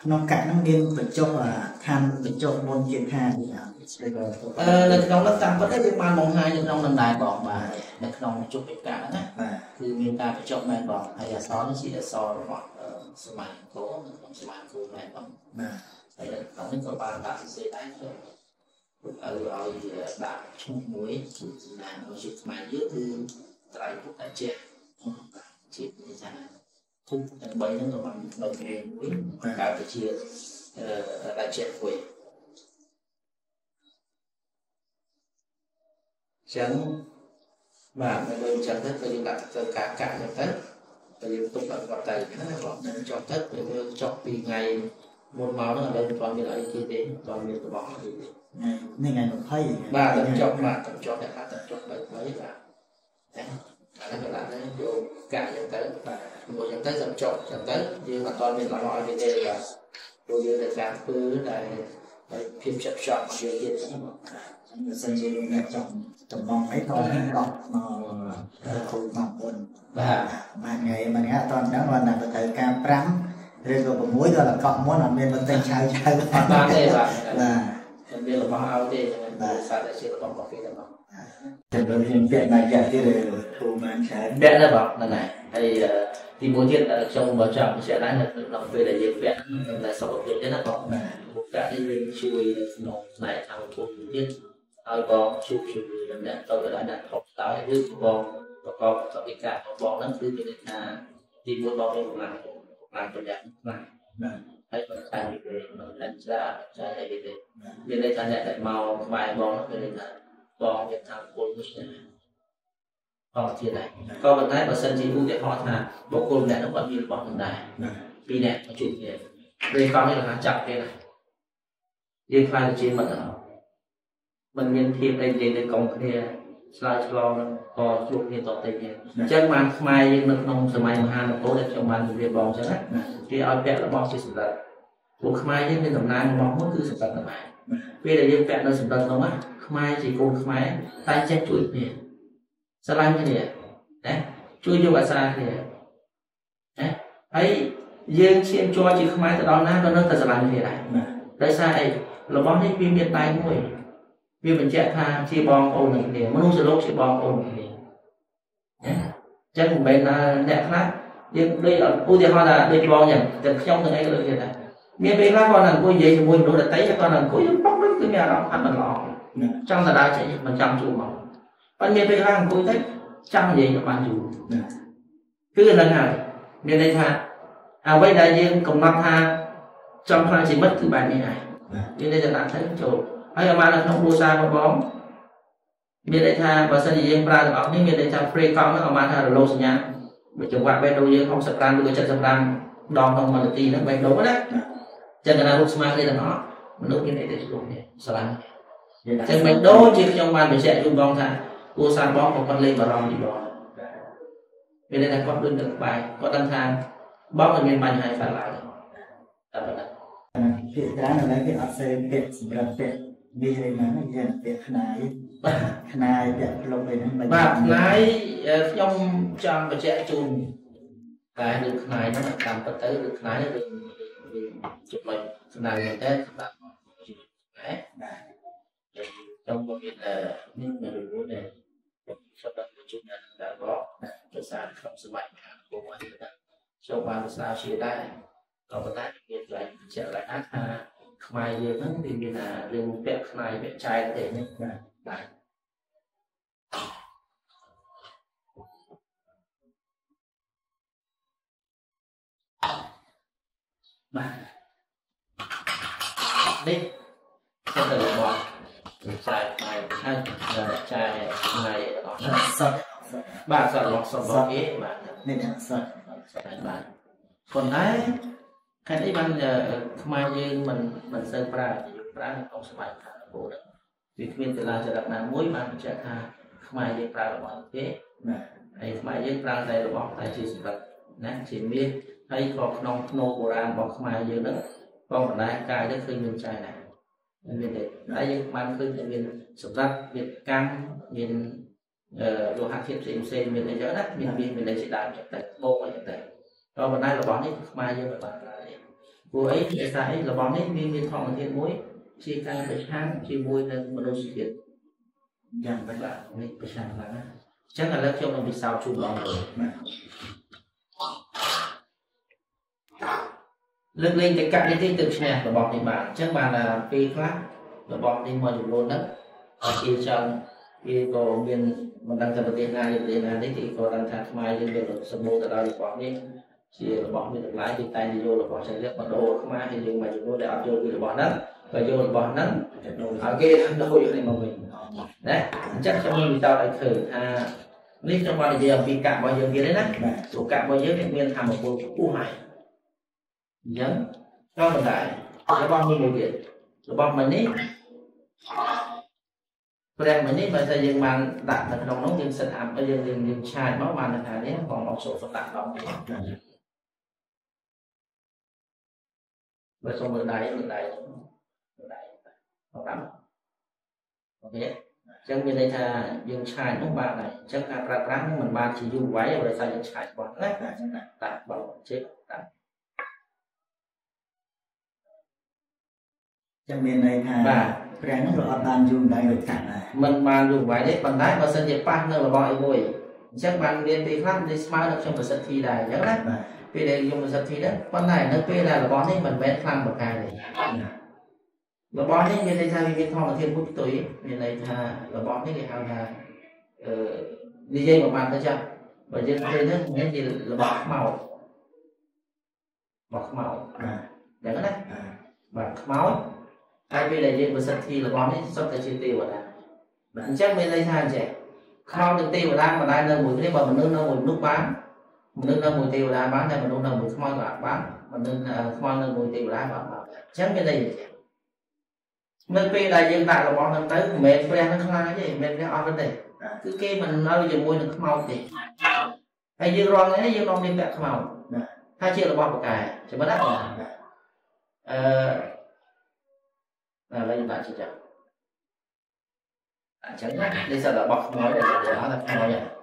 Speaker 2: ក្នុងកាក់ហ្នឹងមានបញ្ចុះអាឋានបញ្ចុះមុនជាឋាននេះអត់ស្ដីក៏
Speaker 1: អឺនៅក្នុងនោះតាមពិតវាបានបង្ហាញនៅក្នុងនឹងដែរបងបាទនៅក្នុងជុំបេកាហ្នឹងណា
Speaker 2: បាទ
Speaker 1: គឺមានការបញ្ចុះមែនបងហើយអក្សរនេះជាអក្សររបស់អឺសមាគមនៅក្នុងសមាគមមែនបង
Speaker 2: បាទ
Speaker 1: ហើយនៅក្នុងនេះក៏បានដាក់សរសេរដែរទៅឲ្យឲ្យដាក់ឈ្មោះមួយគឺណាឲ្យជាខ្មែរយើងគឺត្រៃពុទ្ធអាចារ្យជានិយាយភូមិទាំង3ហ្នឹងក៏បាននៅគេមួយកើតទៅជាអឺរាជាមួយចឹង បាទនៅលើចឹងទៅគឺយើងដាក់ទៅការកាក់ចឹងទៅទៅយើងទុកឲ្យគាត់ទៅណាគាត់នឹងចុះទៅពេលយើងចុះពីថ្ងៃមុនមកហ្នឹងអត់បានមានអីគេទេអត់មានរបស់អីទេ
Speaker 2: នេះថ្ងៃ20
Speaker 1: បាទទៅចុះបាទទៅចុះតែបាទទៅចុះបីបីបាទតែអានេះក៏ដាក់ដែរយកកាក់ចឹងទៅបាទមួយចឹងទៅសំចុះចឹងទៅយើងអត់ទាន់មានរបស់អីទេបាទព្រោះយើងតែការធ្វើតែតែភាពចិត្តចប់របស់យើងទៀតហ្នឹងបង
Speaker 2: បើសិនជាលោកអ្នកចង់តំងអីក៏មានដកមកទៅគ្រូមកមុន
Speaker 1: បាទ
Speaker 2: បានថ្ងៃមិនថ្ងៃអត់ដឹងគាត់តែទៅត្រូវការ5ឬក៏6ដល់កក់មុនអត់មានបន្ទិញឆៅឆៅ
Speaker 1: អត់បានទេបាទ
Speaker 2: បាទ
Speaker 1: មិនមានរបស់ឲ្យទេចឹងបាទសារតែជារបស់របស់គេតែមក
Speaker 2: តែបើយើងពាក់ណាយ៉ាទៀតគ្រូបានឆៅ
Speaker 1: ពាក់ដែរបងហ្នឹងហើយហើយទីមួយទៀតខ្ញុំបើចង់បញ្ជាក់ដែរនៅក្នុងពេលដែលយើងពាក់តែសុខភាពទៀតណាបង
Speaker 2: បាទ
Speaker 1: មុខកាក់នេះយើងជួយនៅក្នុងផ្នែកខាងពុទ្ធទៀត ឲ្យបងជួបជាមួយនឹងអ្នកទៅកណ្ដាលអ្នកខុសតើឬបងប្រកបសវិការរបស់បងហ្នឹងគឺមានន័យថាទីមួយបងមានកម្លាំងកម្លាំងប្រញាប់ខ្លាំង
Speaker 2: បាទ
Speaker 1: ហើយក៏តែនិយាយមិនដឹងច្រើនច្រើនអីទេមានន័យថាអ្នកដែលមកក្បែរបងមានន័យថាបងមានថាពលមួយឆ្នាំបងទៀតដែរក៏ប៉ុន្តែបើសិនជាឧទាហរណ៍ថាបុគ្គលម្នាក់នោះគាត់មានរបស់នឹងដែរ
Speaker 2: បាទ
Speaker 1: ពីរនាក់មកជួបគ្នាពេលកង់នេះគេថាចាប់គេណាយើងខ្លាចទៅជាមិត្តអ ត់มันមានភាពអីនិយាយទៅកុំគ្នាឆ្លើយឆ្លងនឹងក៏ជួបគ្នាតទៅទៀតអញ្ចឹងបានខ្មែរយើងនៅក្នុងសម័យមហានគរដែលខ្ញុំបានជម្រាបបងអញ្ចឹងណាគេឲ្យពាក់របស់ជាសម្រាប់ពួកខ្មែរយើងមានតំណាងរបស់មួយគឺសម្រាប់ខ្មែរពេលដែលយើងពាក់នៅសម្រាប់នោះណាខ្មែរជាកូនខ្មែរតែចេះជួយគ្នាស្រឡាញ់គ្នាណាជួយយកអាសាគ្នាណាហើយយើងឈានជាប់ជាខ្មែរទៅដល់ណាក៏នៅតែស្រឡាញ់គ្នាដែរ
Speaker 2: បាទ
Speaker 1: ដោយសារអីរបស់នេះវាមានដៃមួយ វាបញ្ជាក់ថាជាបងប្អូននឹងគ្នាមនុស្សលោកជាបងប្អូននឹងគ្នាណាអញ្ចឹងមិនមែនថាអ្នកខ្លះយើងដូចឧទាហរណ៍ថាដូចបងយ៉ាងតែខ្ញុំនឹងអីក៏ដូចគ្នាដែរមានពេលខ្លះគាត់នឹងអង្គុយនិយាយជាមួយមនុស្សដទៃគាត់នឹងអង្គុយប៉ុកដូចគឺមានអារម្មណ៍អត់មិនល្អចង់ទៅដើរចេញមិនចង់ជួបមកប៉ុន្តែមានពេលខ្លះអង្គុយទៅចង់និយាយក៏បានជួបគឺហ្នឹងហើយមានន័យថាអ្វីដែលយើងកំណត់ថាចង់ខ្លាចជាមិត្តគឺបែបនេះហើយមានន័យថាដាក់ទៅចូល ហើយអាមកនៅក្នុងគ្រួសាររបស់បងមានន័យថាបើសិនជាយើងប្រើទាំងអស់នេះមានន័យថា free កង់ហ្នឹងអាមកថារលកសញ្ញាបើចង្វាក់បេះដូងយើង65ឬក៏75ដងក្នុងមួយនាទីហ្នឹងបេះដូងណាចឹងកណ្ដាលរូបស្មើគ្នាទាំងអស់មនុស្សមានន័យថាជួបគ្នាស្រឡាញ់
Speaker 2: យើង
Speaker 1: ចឹងមិនដូចជាខ្ញុំបានបញ្ជាក់ជូនបងថាគ្រួសារបងក៏គាត់លេងបារម្ភពីបងមានន័យថាគាត់ដូចនៅក្បែរគាត់ដឹងថាបងមិនមានបញ្ហាកើតឡើងទេតែប៉ុណ្ណឹង
Speaker 2: ពាក្យច្រើនឥឡូវគេអត់សេពាក្យសម្រាប់ពាក្យ នេះឯណាយើងពាក្យខ្នាយខ្នាយពាក្យផ្លុំអីហ្នឹងមិន
Speaker 1: បាទផ្នែកខ្ញុំចង់បញ្ជាក់ជូនតែរឿងផ្នែកហ្នឹងតាមពិតទៅរឿងផ្នែកហ្នឹងរឿងរឿងចំណុចស្នើមែនតើសម្រាប់ជីវិតណាខ្ញុំក៏មាននេះមានរឿងដែរខ្ញុំបានបញ្ជូនដល់ដល់បងភាសាក្នុងសម័យខាងពុំហ្នឹងខ្ញុំបានស្ដាប់ជាដែរក៏ប៉ុន្តែមានកន្លែងបញ្ជាក់ឡើងថា ខ្មែរយើងហ្នឹងវាមានអារឿងពាក់ខ្នែពាក់ចែកទេនេះបាទបាទបាទនេះខ្ញុំទៅរបស់ចាយថ្ងៃហើយចាយថ្ងៃរបស់
Speaker 2: សត
Speaker 1: បាទសរុបសរុបគេបាទ
Speaker 2: នេះសត
Speaker 1: បាទប៉ុន្តែ ខេត្តអីបានខ្មែរយើងមិនមិនសូវប្រើយើងប្រើក្នុងសម័យខាងពូហ្នឹងវាគ្មានសាលាចរិតណាមួយបានបញ្ជាក់ថាខ្មែរយើងប្រើរបស់ទេ
Speaker 2: បាទ
Speaker 1: ហើយខ្មែរយើងប្រើតែរបស់តែជាសម្រាប់ណាជាមាសហើយក៏ក្នុងភ្នោបុរាណរបស់ខ្មែរយើងហ្នឹងក៏បណ្ដាកាយទៅឃើញមានចែកដែរមានទេតែយើងបានឃើញតែមានសម្រាប់មានកម្មមានអឺលោហៈធាតុផ្សេងផ្សេងមានអីចឹងណាមានមានមានអីជាដើមចឹងតែបូកអីចឹងតែក៏បណ្ដារបស់នេះខ្មែរយើងមិនបានប្រើទេ ព្រោះអីភាសាអីរបស់នេះវាមានធម្មជាតិមួយជាការប្រឆាំងជាមួយនឹងមនុស្សជាតិ
Speaker 2: យ៉ាងបិទ
Speaker 1: បាទនេះប្រឆាំងខ្លាំងណាស់អញ្ចឹងឥឡូវខ្ញុំនឹងពិសោធន៍ជូនបងប្អូន
Speaker 2: បាទ
Speaker 1: លើកលែងតែកាក់នេះទេទៅឈ្នះរបស់នេះបានអញ្ចឹងបានថាពេលខ្លះរបស់នេះមកចំនួនហ្នឹងអត់ជាចង់វាក៏មានមិនដឹងថាប្រទេសណាឬប្រទេសណានេះគេក៏ដឹងថាខ្មែរយើងវាសម្បូរទៅដោយរបស់នេះ ជារបស់មានតម្លៃគេតែងនិយមរបស់ចឹងទៀតបដូរខ្មែរហើយយើងមកចំនួនដែលអត់យល់ពីរបស់ហ្នឹងក៏យករបស់ហ្នឹង
Speaker 2: ទៅដូច
Speaker 1: ឲ្យគេដូរនេះមកវិញណាអញ្ចឹងខ្ញុំមានវិតោឲ្យឃើញថានេះខ្ញុំបាននិយាយអំពីកាក់របស់យើងទៀតទេណា
Speaker 2: បាទ
Speaker 1: សុកាក់របស់យើងនេះមានធម៌ពលខ្ពស់ហើយអញ្ចឹងក៏មិនដែររបស់មួយមួយទៀតរបស់មួយនេះព្រះមួយនេះបើតែយើងបានដាក់នៅក្នុងនោះយើងសិតអាប់យើងយើងយើងឆាយមកបានថានេះបងអត់ចូលសម្ដាក់ដល់ បើសុំមើលដៃមើលដៃមើលដៃបងតាមអូខេអញ្ចឹងមានន័យថាយើងឆាយនោះបានហើយអញ្ចឹងការប្រើប្រាស់នឹងមិនបានជាយូរវែងដោយសារយើងឆាយរបស់ណាតាបងជិះតា
Speaker 2: ចាំមានន័យថាព្រះនឹងក៏អត់បានយូរដៃដូចតាដែរ
Speaker 1: មិនបានយូរវែងទេប៉ុន្តែបើសិនជាប៉ះនៅរបស់អីមួយអញ្ចឹងបានមានពេលខ្លះនិយាយស្មើនឹងខ្ញុំប្រសិទ្ធិដែរអញ្ចឹងណា ពេលដែលខ្ញុំប្រសិទ្ធិដែរប៉ុន្តែនៅពេលដែលរបស់នេះមិនមែនខ្លាំងបកាយទេរបស់នេះមានន័យថាវាមានធម្មជាតិមួយផ្ទុយមានន័យថារបស់នេះគេហៅថាអឺនិយាយមកបានទៅចាស់បើយើងឃើញហ្នឹងនេះជារបស់ខ្មោចរបស់ខ្មោច
Speaker 2: បាទ
Speaker 1: អញ្ចឹងណា
Speaker 2: បាទ
Speaker 1: បាទខ្មោចហើយពេលដែលយើងប្រសិទ្ធិរបស់នេះសុទ្ធតែជាទេវតាបាទអញ្ចឹងមានន័យថាអញ្ចឹងខ្មោចនិងទេវតាមិនដែលនៅមួយគ្នាបើមនុស្សនៅមួយមនុស្សបាន មនុស្សនៅមួយទេវតាបានតែមនុស្សនៅមួយខ្មោចក៏អាចបានមនុស្សខ្មោចនៅមួយទេវតាក៏អាចបានអញ្ចឹងមានន័យអញ្ចឹងនៅពេលដែលយើងដាក់របស់ហ្នឹងទៅមិនមែនព្រះនឹងខ្លាចទេមិនមែនព្រះអត់ទេគឺគេមិននៅជាមួយនឹងខ្មោចទេហើយយើងរងថ្ងៃនេះយើងរងមានពាក់ខ្មោចថាជារបស់ប្រកែចាំមើលណា
Speaker 2: បាទ
Speaker 1: អឺឥឡូវដាក់ជាចឹងអញ្ចឹងណានេះសិតរបស់ខ្មោចដែលនិយាយថាខ្មោចហ្នឹង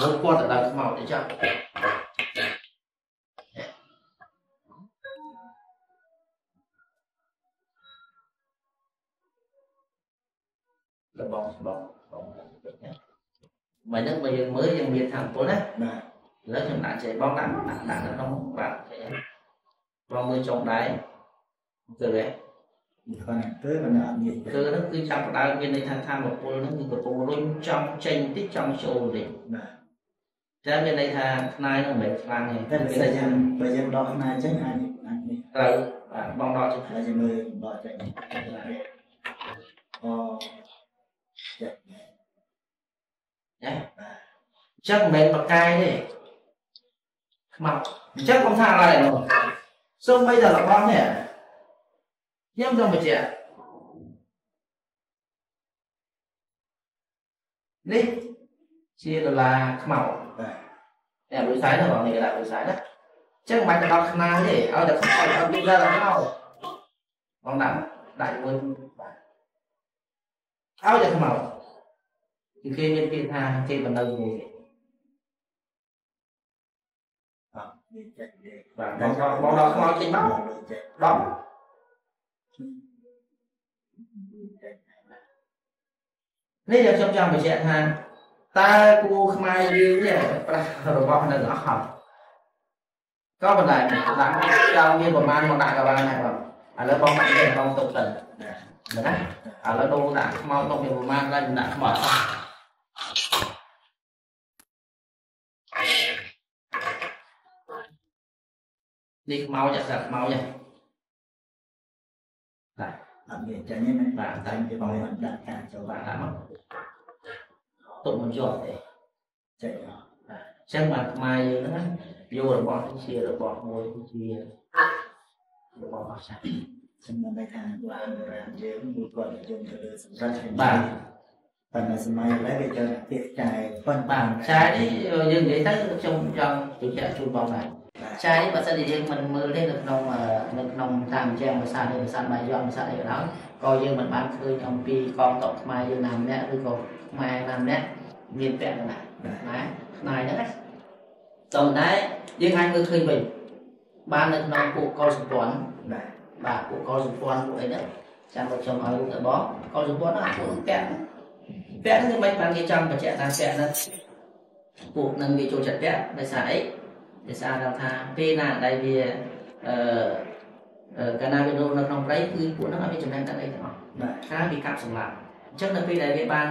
Speaker 1: មកគាត់ទៅដល់ខ្មោចទៅចឹងរបស់របស់របស់មិនហ្នឹងបើយើងមើលយើងមានធម៌ពលណា
Speaker 2: បាទ
Speaker 1: ឥឡូវខ្ញុំដាក់ចេះបងដាក់ដាក់ដាក់នៅក្នុងបាទចេះបងមើលចុងដែរគឺទេ
Speaker 2: គាត់គឺមិនអត់មាន
Speaker 1: គឺហ្នឹងគឺចាប់ផ្ដើមមានន័យថាធម៌ពលហ្នឹងគឺកំពុងរុញចំចេញបន្តិចចំចូលបន្តិច
Speaker 2: បាទ
Speaker 1: តែមានន័យថាខ្នាយហ្នឹងមិនមែនខ្លាំងទេ
Speaker 2: តែ
Speaker 1: តែ
Speaker 2: បើ
Speaker 1: មានន័យថា
Speaker 2: យើងបើយើងដកខ្នាតចឹងអាចអាចនេះ
Speaker 1: ត្រូវបាទបងដកចេះ
Speaker 2: ហើយយើងមើលដកចេញអូចេះ
Speaker 1: ណាអញ្ចឹងមិនមែនបកាយទេខ្មៅអញ្ចឹងខ្ញុំថាឡើយនោះសូម្បីតែរបស់នេះខ្ញុំចង់បញ្ជាក់នេះ ជាដុល្លារខ្មៅ
Speaker 2: បាទ
Speaker 1: តែលុយសាយណាបងនេះគេដាក់លុយសាយណាអញ្ចឹងមិនបាច់ទៅដល់ខ្នាទេឲ្យតែខ្មៅឲ្យពីដល់ខ្មៅបងដាក់ដាក់ជាមួយបាទឲ្យតែខ្មៅគឺគេមានពាក្យថាគេបណ្ដៅមួយគេ
Speaker 2: អត់មានចេះទេ
Speaker 1: បាទបងដល់បងដល់ខ្មៅចេញមក
Speaker 2: ចេះ
Speaker 1: ដល់នេះដែលខ្ញុំចង់បញ្ជាក់ថា តើគួរខ្មែរយើងនេះប្រាស់របស់នៅអស់ហើយក៏មិនដែរដាក់ចង់មានប្រមាណមកដាក់ក៏បានដែរបងឥឡូវបងដាក់ទៅបងទុកទៅណាឥឡូវដូរដាក់ខ្មោចទុកមានប្រមាណឡើងដាក់ខ្មោចអស់នេះខ្មោចអាសាខ្មោចហ្នឹង
Speaker 2: អត់មានចេញទេណា
Speaker 1: បាទ
Speaker 2: តែ
Speaker 1: តែ
Speaker 2: គេប
Speaker 1: បង
Speaker 2: កដាក់ការចូល
Speaker 1: បា
Speaker 2: បា
Speaker 1: ទ
Speaker 2: ត់
Speaker 1: ដាក់មក ទុកមិនជាប់ទេ
Speaker 2: ចេះអត់
Speaker 1: អញ្ចឹងបាទខ្មែរយើងហ្នឹងយករបស់នេះជារបស់មួយជារបស់អស្ចារ្យ
Speaker 2: សម្រាប់ថាបានរាជយើងគឺគាត់និយមទៅលើសម្រាប់
Speaker 1: បាទ
Speaker 2: ប៉ុន្តែសម័យឥឡូវគេចូលពាក្យចាយប៉ុន្តែ
Speaker 1: បាទចាយនេះយើងនិយាយទៅខ្ញុំចង់បញ្ជាក់ជូនបងដែរ ចាយនេះបើសិនជាយើងមិនមើលទេនៅក្នុងអឺនៅក្នុងតាមជាភាសានៃភាសាបាយ័នភាសាអីក៏ដោយក៏យើងមិនបានឃើញអំពីកងទ័ពខ្មែរយើងណាម្នាក់ឬក៏ខ្មែរណាម្នាក់មានពាក់កណ្ដាលណាផ្នែកហ្នឹងណាតំតែយើងអាចមើលឃើញវិញបាននៅក្នុងពួកកុលសម្ព័ន្ធ
Speaker 2: បាទ
Speaker 1: បាទពួកកុលសម្ព័ន្ធពួកអីហ្នឹងចាំមកខ្ញុំឲ្យរូបទៅបងកុលសម្ព័ន្ធហ្នឹងអាពួកពាក់ពាក់ហ្នឹងគឺមិនបានគេចង់បញ្ជាក់ថាពាក់ហ្នឹងពួកនឹងវាចូលចិត្តពាក់ដោយសារអី ដោយសារថាពេលណាដែលវាអឺអឺកាលណាវានៅនៅក្នុងព្រៃគឺពួកហ្នឹងអត់មានចំណេះដឹងអីទាំងអស់
Speaker 2: បាទ
Speaker 1: ថាវាកាប់សម្លាប់អញ្ចឹងនៅពេលដែលវាបាន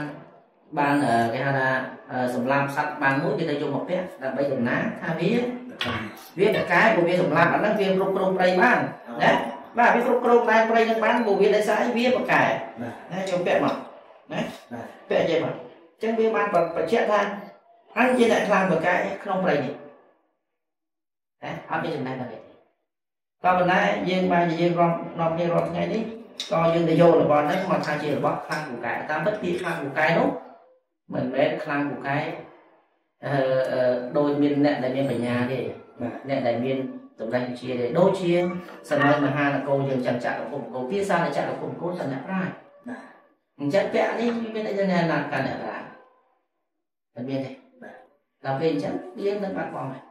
Speaker 1: បានអឺគេហៅថាអឺសម្លាប់សត្វបានមួយវាទៅយកមកពាក់ដើម្បីដំណាងថាវាវាតកែព្រោះវាសម្លាប់អាហ្នឹងវាគ្រប់គ្រងព្រៃបានណាបាទវាគ្រប់គ្រងដែនព្រៃនឹងបានព្រោះវាដោយសារអីវាបកែ
Speaker 2: បាទ
Speaker 1: ណាយកពាក់មកណា
Speaker 2: បាទ
Speaker 1: ពាក់ចេះមកអញ្ចឹងវាបានបញ្ជាក់ថាអញជាអ្នកខ្លាំងបកែក្នុងព្រៃនេះណា អត់មានចំណេះដឹងទេក៏ប៉ុន្តែយើងបាននិយាយរាប់នាំគ្នារាល់ថ្ងៃនេះក៏យើងទៅយករបស់ហ្នឹងមកថាជារបស់ខ្លាំងពូកែតាមពិតពាក្យខ្លាំងពូកែនោះមិនមែនខ្លាំងពូកែអឺអឺដោយមានអ្នកដែលមានបញ្ញាទេ
Speaker 2: បាទ
Speaker 1: អ្នកដែលមានតម្រៃវិជាទេដូចជាសម័យមហានគរយើងចឹងចាក់គុំគោភាសានៃចាក់គុំគោសំណាក់ប្រាជ្ញ
Speaker 2: បាទ
Speaker 1: អញ្ចឹងពាក់នេះមានអីយ៉ាងណាកាន់អ្នកប្រាជ្ញតែមានទេដល់ពេលអញ្ចឹងយើងនឹងបាត់បង់ហើយ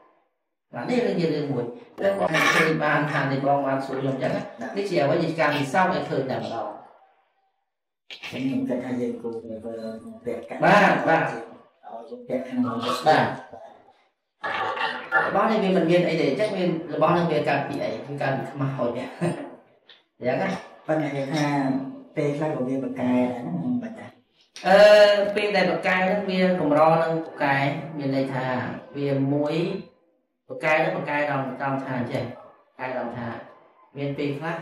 Speaker 1: បាទនេះរឿងជារឿងមួយរឿងបងឃើញបានថានៃបងបានសួរខ្ញុំអញ្ចឹងនេះជាអ្វីជាការពិសោធន៍ឲ្យឃើញតែម្ដង
Speaker 2: ខ្ញុំគិតថាយើងគូទៅមើលពាក់កាក់
Speaker 1: បាទបាទ
Speaker 2: ឲ្យយើងពាក់ខាងក្នុង
Speaker 1: បាទរបស់នេះវាមិនមានអីទេអញ្ចឹងវារបស់នឹងវាកើតពីអីគឺកើតពីខ្មាស់ហូចអញ្ចឹងណា
Speaker 2: ប៉ុន្តែគេថាពេលខ្លះក៏វាបកកែដែរហ្នឹងបាច់តា
Speaker 1: អឺពេលដែលបកកែហ្នឹងវាកម្រនឹងបកកែមានន័យថាវាមួយ បកកែនឹងបកកែដល់តាមថាអញ្ចឹងកែដល់ថា មានពេលខ្លះ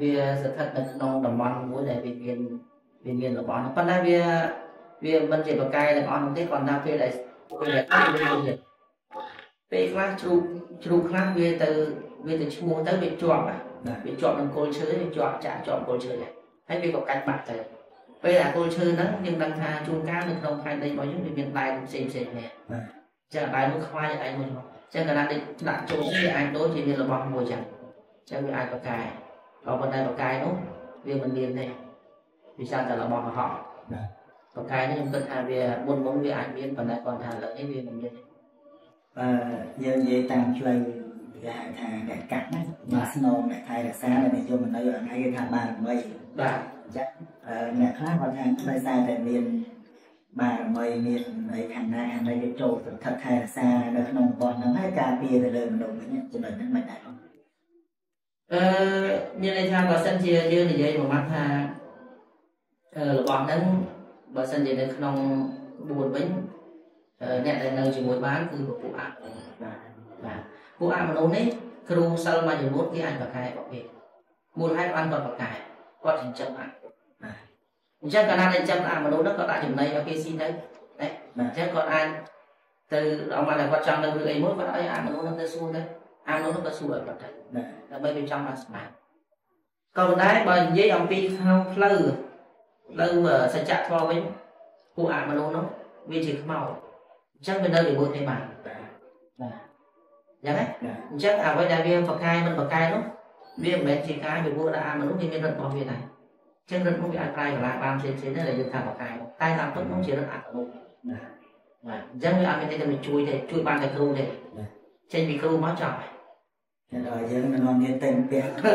Speaker 1: វាស្ថិតនៅក្នុងតំបន់មួយដែលវាមានវាមានរបស់ហ្នឹងប៉ុន្តែវាវាមិនជាបកកែទាំងអស់នោះទេគ្រាន់តែពេលដែលពេលដែលវាមានពេលខ្លះជ្រូកជ្រូកខ្លះវាទៅវាទៅឈ្មោះទៅវាជាប់อะវាជាប់នឹងគល់ឈើវាជាប់ចាក់ជាប់គល់ឈើហ្នឹងហើយវាក៏កាច់បាក់ទៅពេលអាគល់ឈើហ្នឹងយើងដឹងថាជួនកាលនៅក្នុងផែនដីរបស់យើងវាមានដែនផ្សេងផ្សេងគ្នាចឹងដែនមួយខ្វាយដែនមួយនោះ ចឹងកាលណាដេកដាក់ចូលវាអាចដូចជាមានរបស់មួយចឹងចឹងវាអាចបកកែក៏ប៉ុន្តែបកកែនោះវាមិនមានទេវាសារតែរបស់កុហកបកកែនេះខ្ញុំគិតថាវាមុនមុនវាអាចមានប៉ុន្តែគាត់ថាឥឡូវនេះវាមិនមានទេ
Speaker 2: បើយើងនិយាយតាមផ្លូវគេហៅថាអ្នកកាត់ណាអ្នកស្នងអ្នកថែរក្សាដែលនិយមនៅថ្ងៃគេថាបារមី
Speaker 1: បាទ
Speaker 2: ចាអឺអ្នកខ្លះគាត់ថាដោយសារតែមាន បារមីមានអីខាងណាខាងណាគេចូលទៅថឹកថែរក្សានៅក្នុងតំបន់ហ្នឹងហើយការពារទៅលើមនុស្សវិញចំណុចហ្នឹងមិនដែរ
Speaker 1: អឺមានន័យថាបើសិនជាយើងនិយាយមួយម៉ាត់ថាអឺរបស់ហ្នឹងបើសិនជានៅក្នុងក្បួនវិញអឺអ្នកដែលនៅជាមួយបានគឺពពួកអមនុស្សបាទបាទពួកអមនុស្សនេះគ្រូសិលមួយចំនួនគេអាចបកកែរបស់គេមូលហេតុបានគាត់បកកែគាត់ចិញ្ចឹមអ អញ្ចឹងកាលណាចិញ្ចឹមអមនុស្សហ្នឹងគាត់ដាក់ចំណីឲ្យគេស៊ីទៅណាអញ្ចឹងគាត់អាចទៅដល់មកតែគាត់ចង់នៅរឿងអីមួយគាត់ឲ្យអមនុស្សហ្នឹងទៅសួរទៅអមនុស្សហ្នឹងក៏សួរឲ្យគាត់ទៅដើម្បីវាចង់បានស្មារតីក៏ប៉ុន្តែបើនិយាយអំពីក្នុងផ្លូវផ្លូវសច្ចធម៌វិញពួកអមនុស្សនោះវាជាខ្មោចអញ្ចឹងវានៅជាមួយគ្នាបានបាទអញ្ចឹងណាអញ្ចឹងអ្វីដែលវាបកកាយមិនបកកាយនោះវាមិនមែនជាការវិវត្តដល់អមនុស្សវាមានរិទ្ធរបស់វាដែរអញ្ចឹងរិទ្ធនោះវាអាចប្រែកលាបានផ្សេងៗដែរដែលយើងថាបកកាយតែតាមពិតនោះជារិទ្ធអមនុស្សបាទអញ្ចឹងវាអត់មានទេតែជួយទេជួយបានតែគ្រូទេចេញពីគ្រូមកចប់ហើយ
Speaker 2: តែដល់យើងមិននាំមានតែពាក់តែ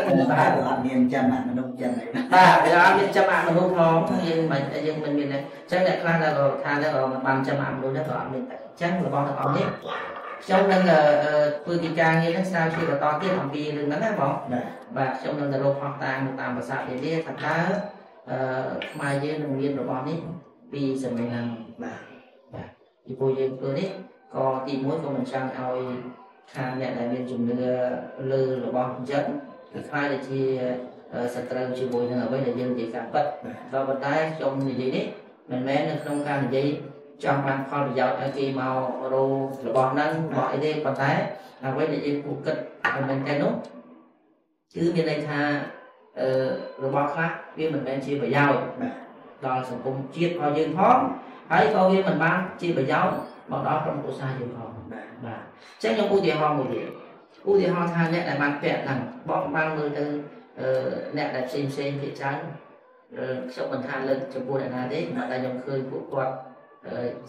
Speaker 2: អត់មានចាំមនុស្សចាំ
Speaker 1: បាទវាអត់មានចាំអាមនុស្សផងយើងមិនយើងមិនមានទេអញ្ចឹងអ្នកខ្លះដែលក៏ថាទៅក៏មិនបានចាំអាមនុស្សដែរក៏អត់មានតែអញ្ចឹងរបស់ទាំងអស់នេះ ខ្ញុំនឹងធ្វើកិច្ចការងារនេះស្រាវជ្រាវបន្តទៀតអំពីរឿងហ្នឹងណាបង
Speaker 2: បាទ
Speaker 1: បាទខ្ញុំនឹងទៅរកផុសតាមតាមភាសានានាថាតើអឺខ្មែរយើងនឹងមានរបស់នេះពីសម័យណាបាទបាទពីព្រោះយើងធ្វើនេះក៏ទីមួយក៏មិនចង់ឲ្យខាងអ្នកដែលមានជំនឿលើរបស់អញ្ចឹងគឺខ្លាចទៅជាសត្រូវជាមួយនឹងអ្វីដែលយើងនិយាយការពិតក៏ប៉ុន្តែខ្ញុំនិយាយនេះមិនមែននៅក្នុងការនិយាយ ចង់បានផលប្រយោជន៍ឲ្យគេមករោរបស់ហ្នឹងរបស់អីទេប៉ុន្តែអ្វីដែលយើងគូគិតឲ្យមែនតើនោះគឺមានន័យថាអឺរបស់ខ្លះវាមិនមែនជាប្រយោជន៍ដល់សង្គមជាតិរបស់យើងផងហើយក៏វាមិនបានជាប្រយោជន៍មកដល់ក្រុមគ្រួសារយើងផងបាទបាទអញ្ចឹងខ្ញុំឧទាហរណ៍មួយទៀតឧទាហរណ៍ថាអ្នកដែលបានពាក់ហ្នឹងបងបានមើលទៅអឺអ្នកដែលផ្សេងផ្សេងជាច្រើនអឺខ្ញុំមិនថាលើកចំពោះអ្នកណាទេតែខ្ញុំឃើញពួកគាត់អហើយ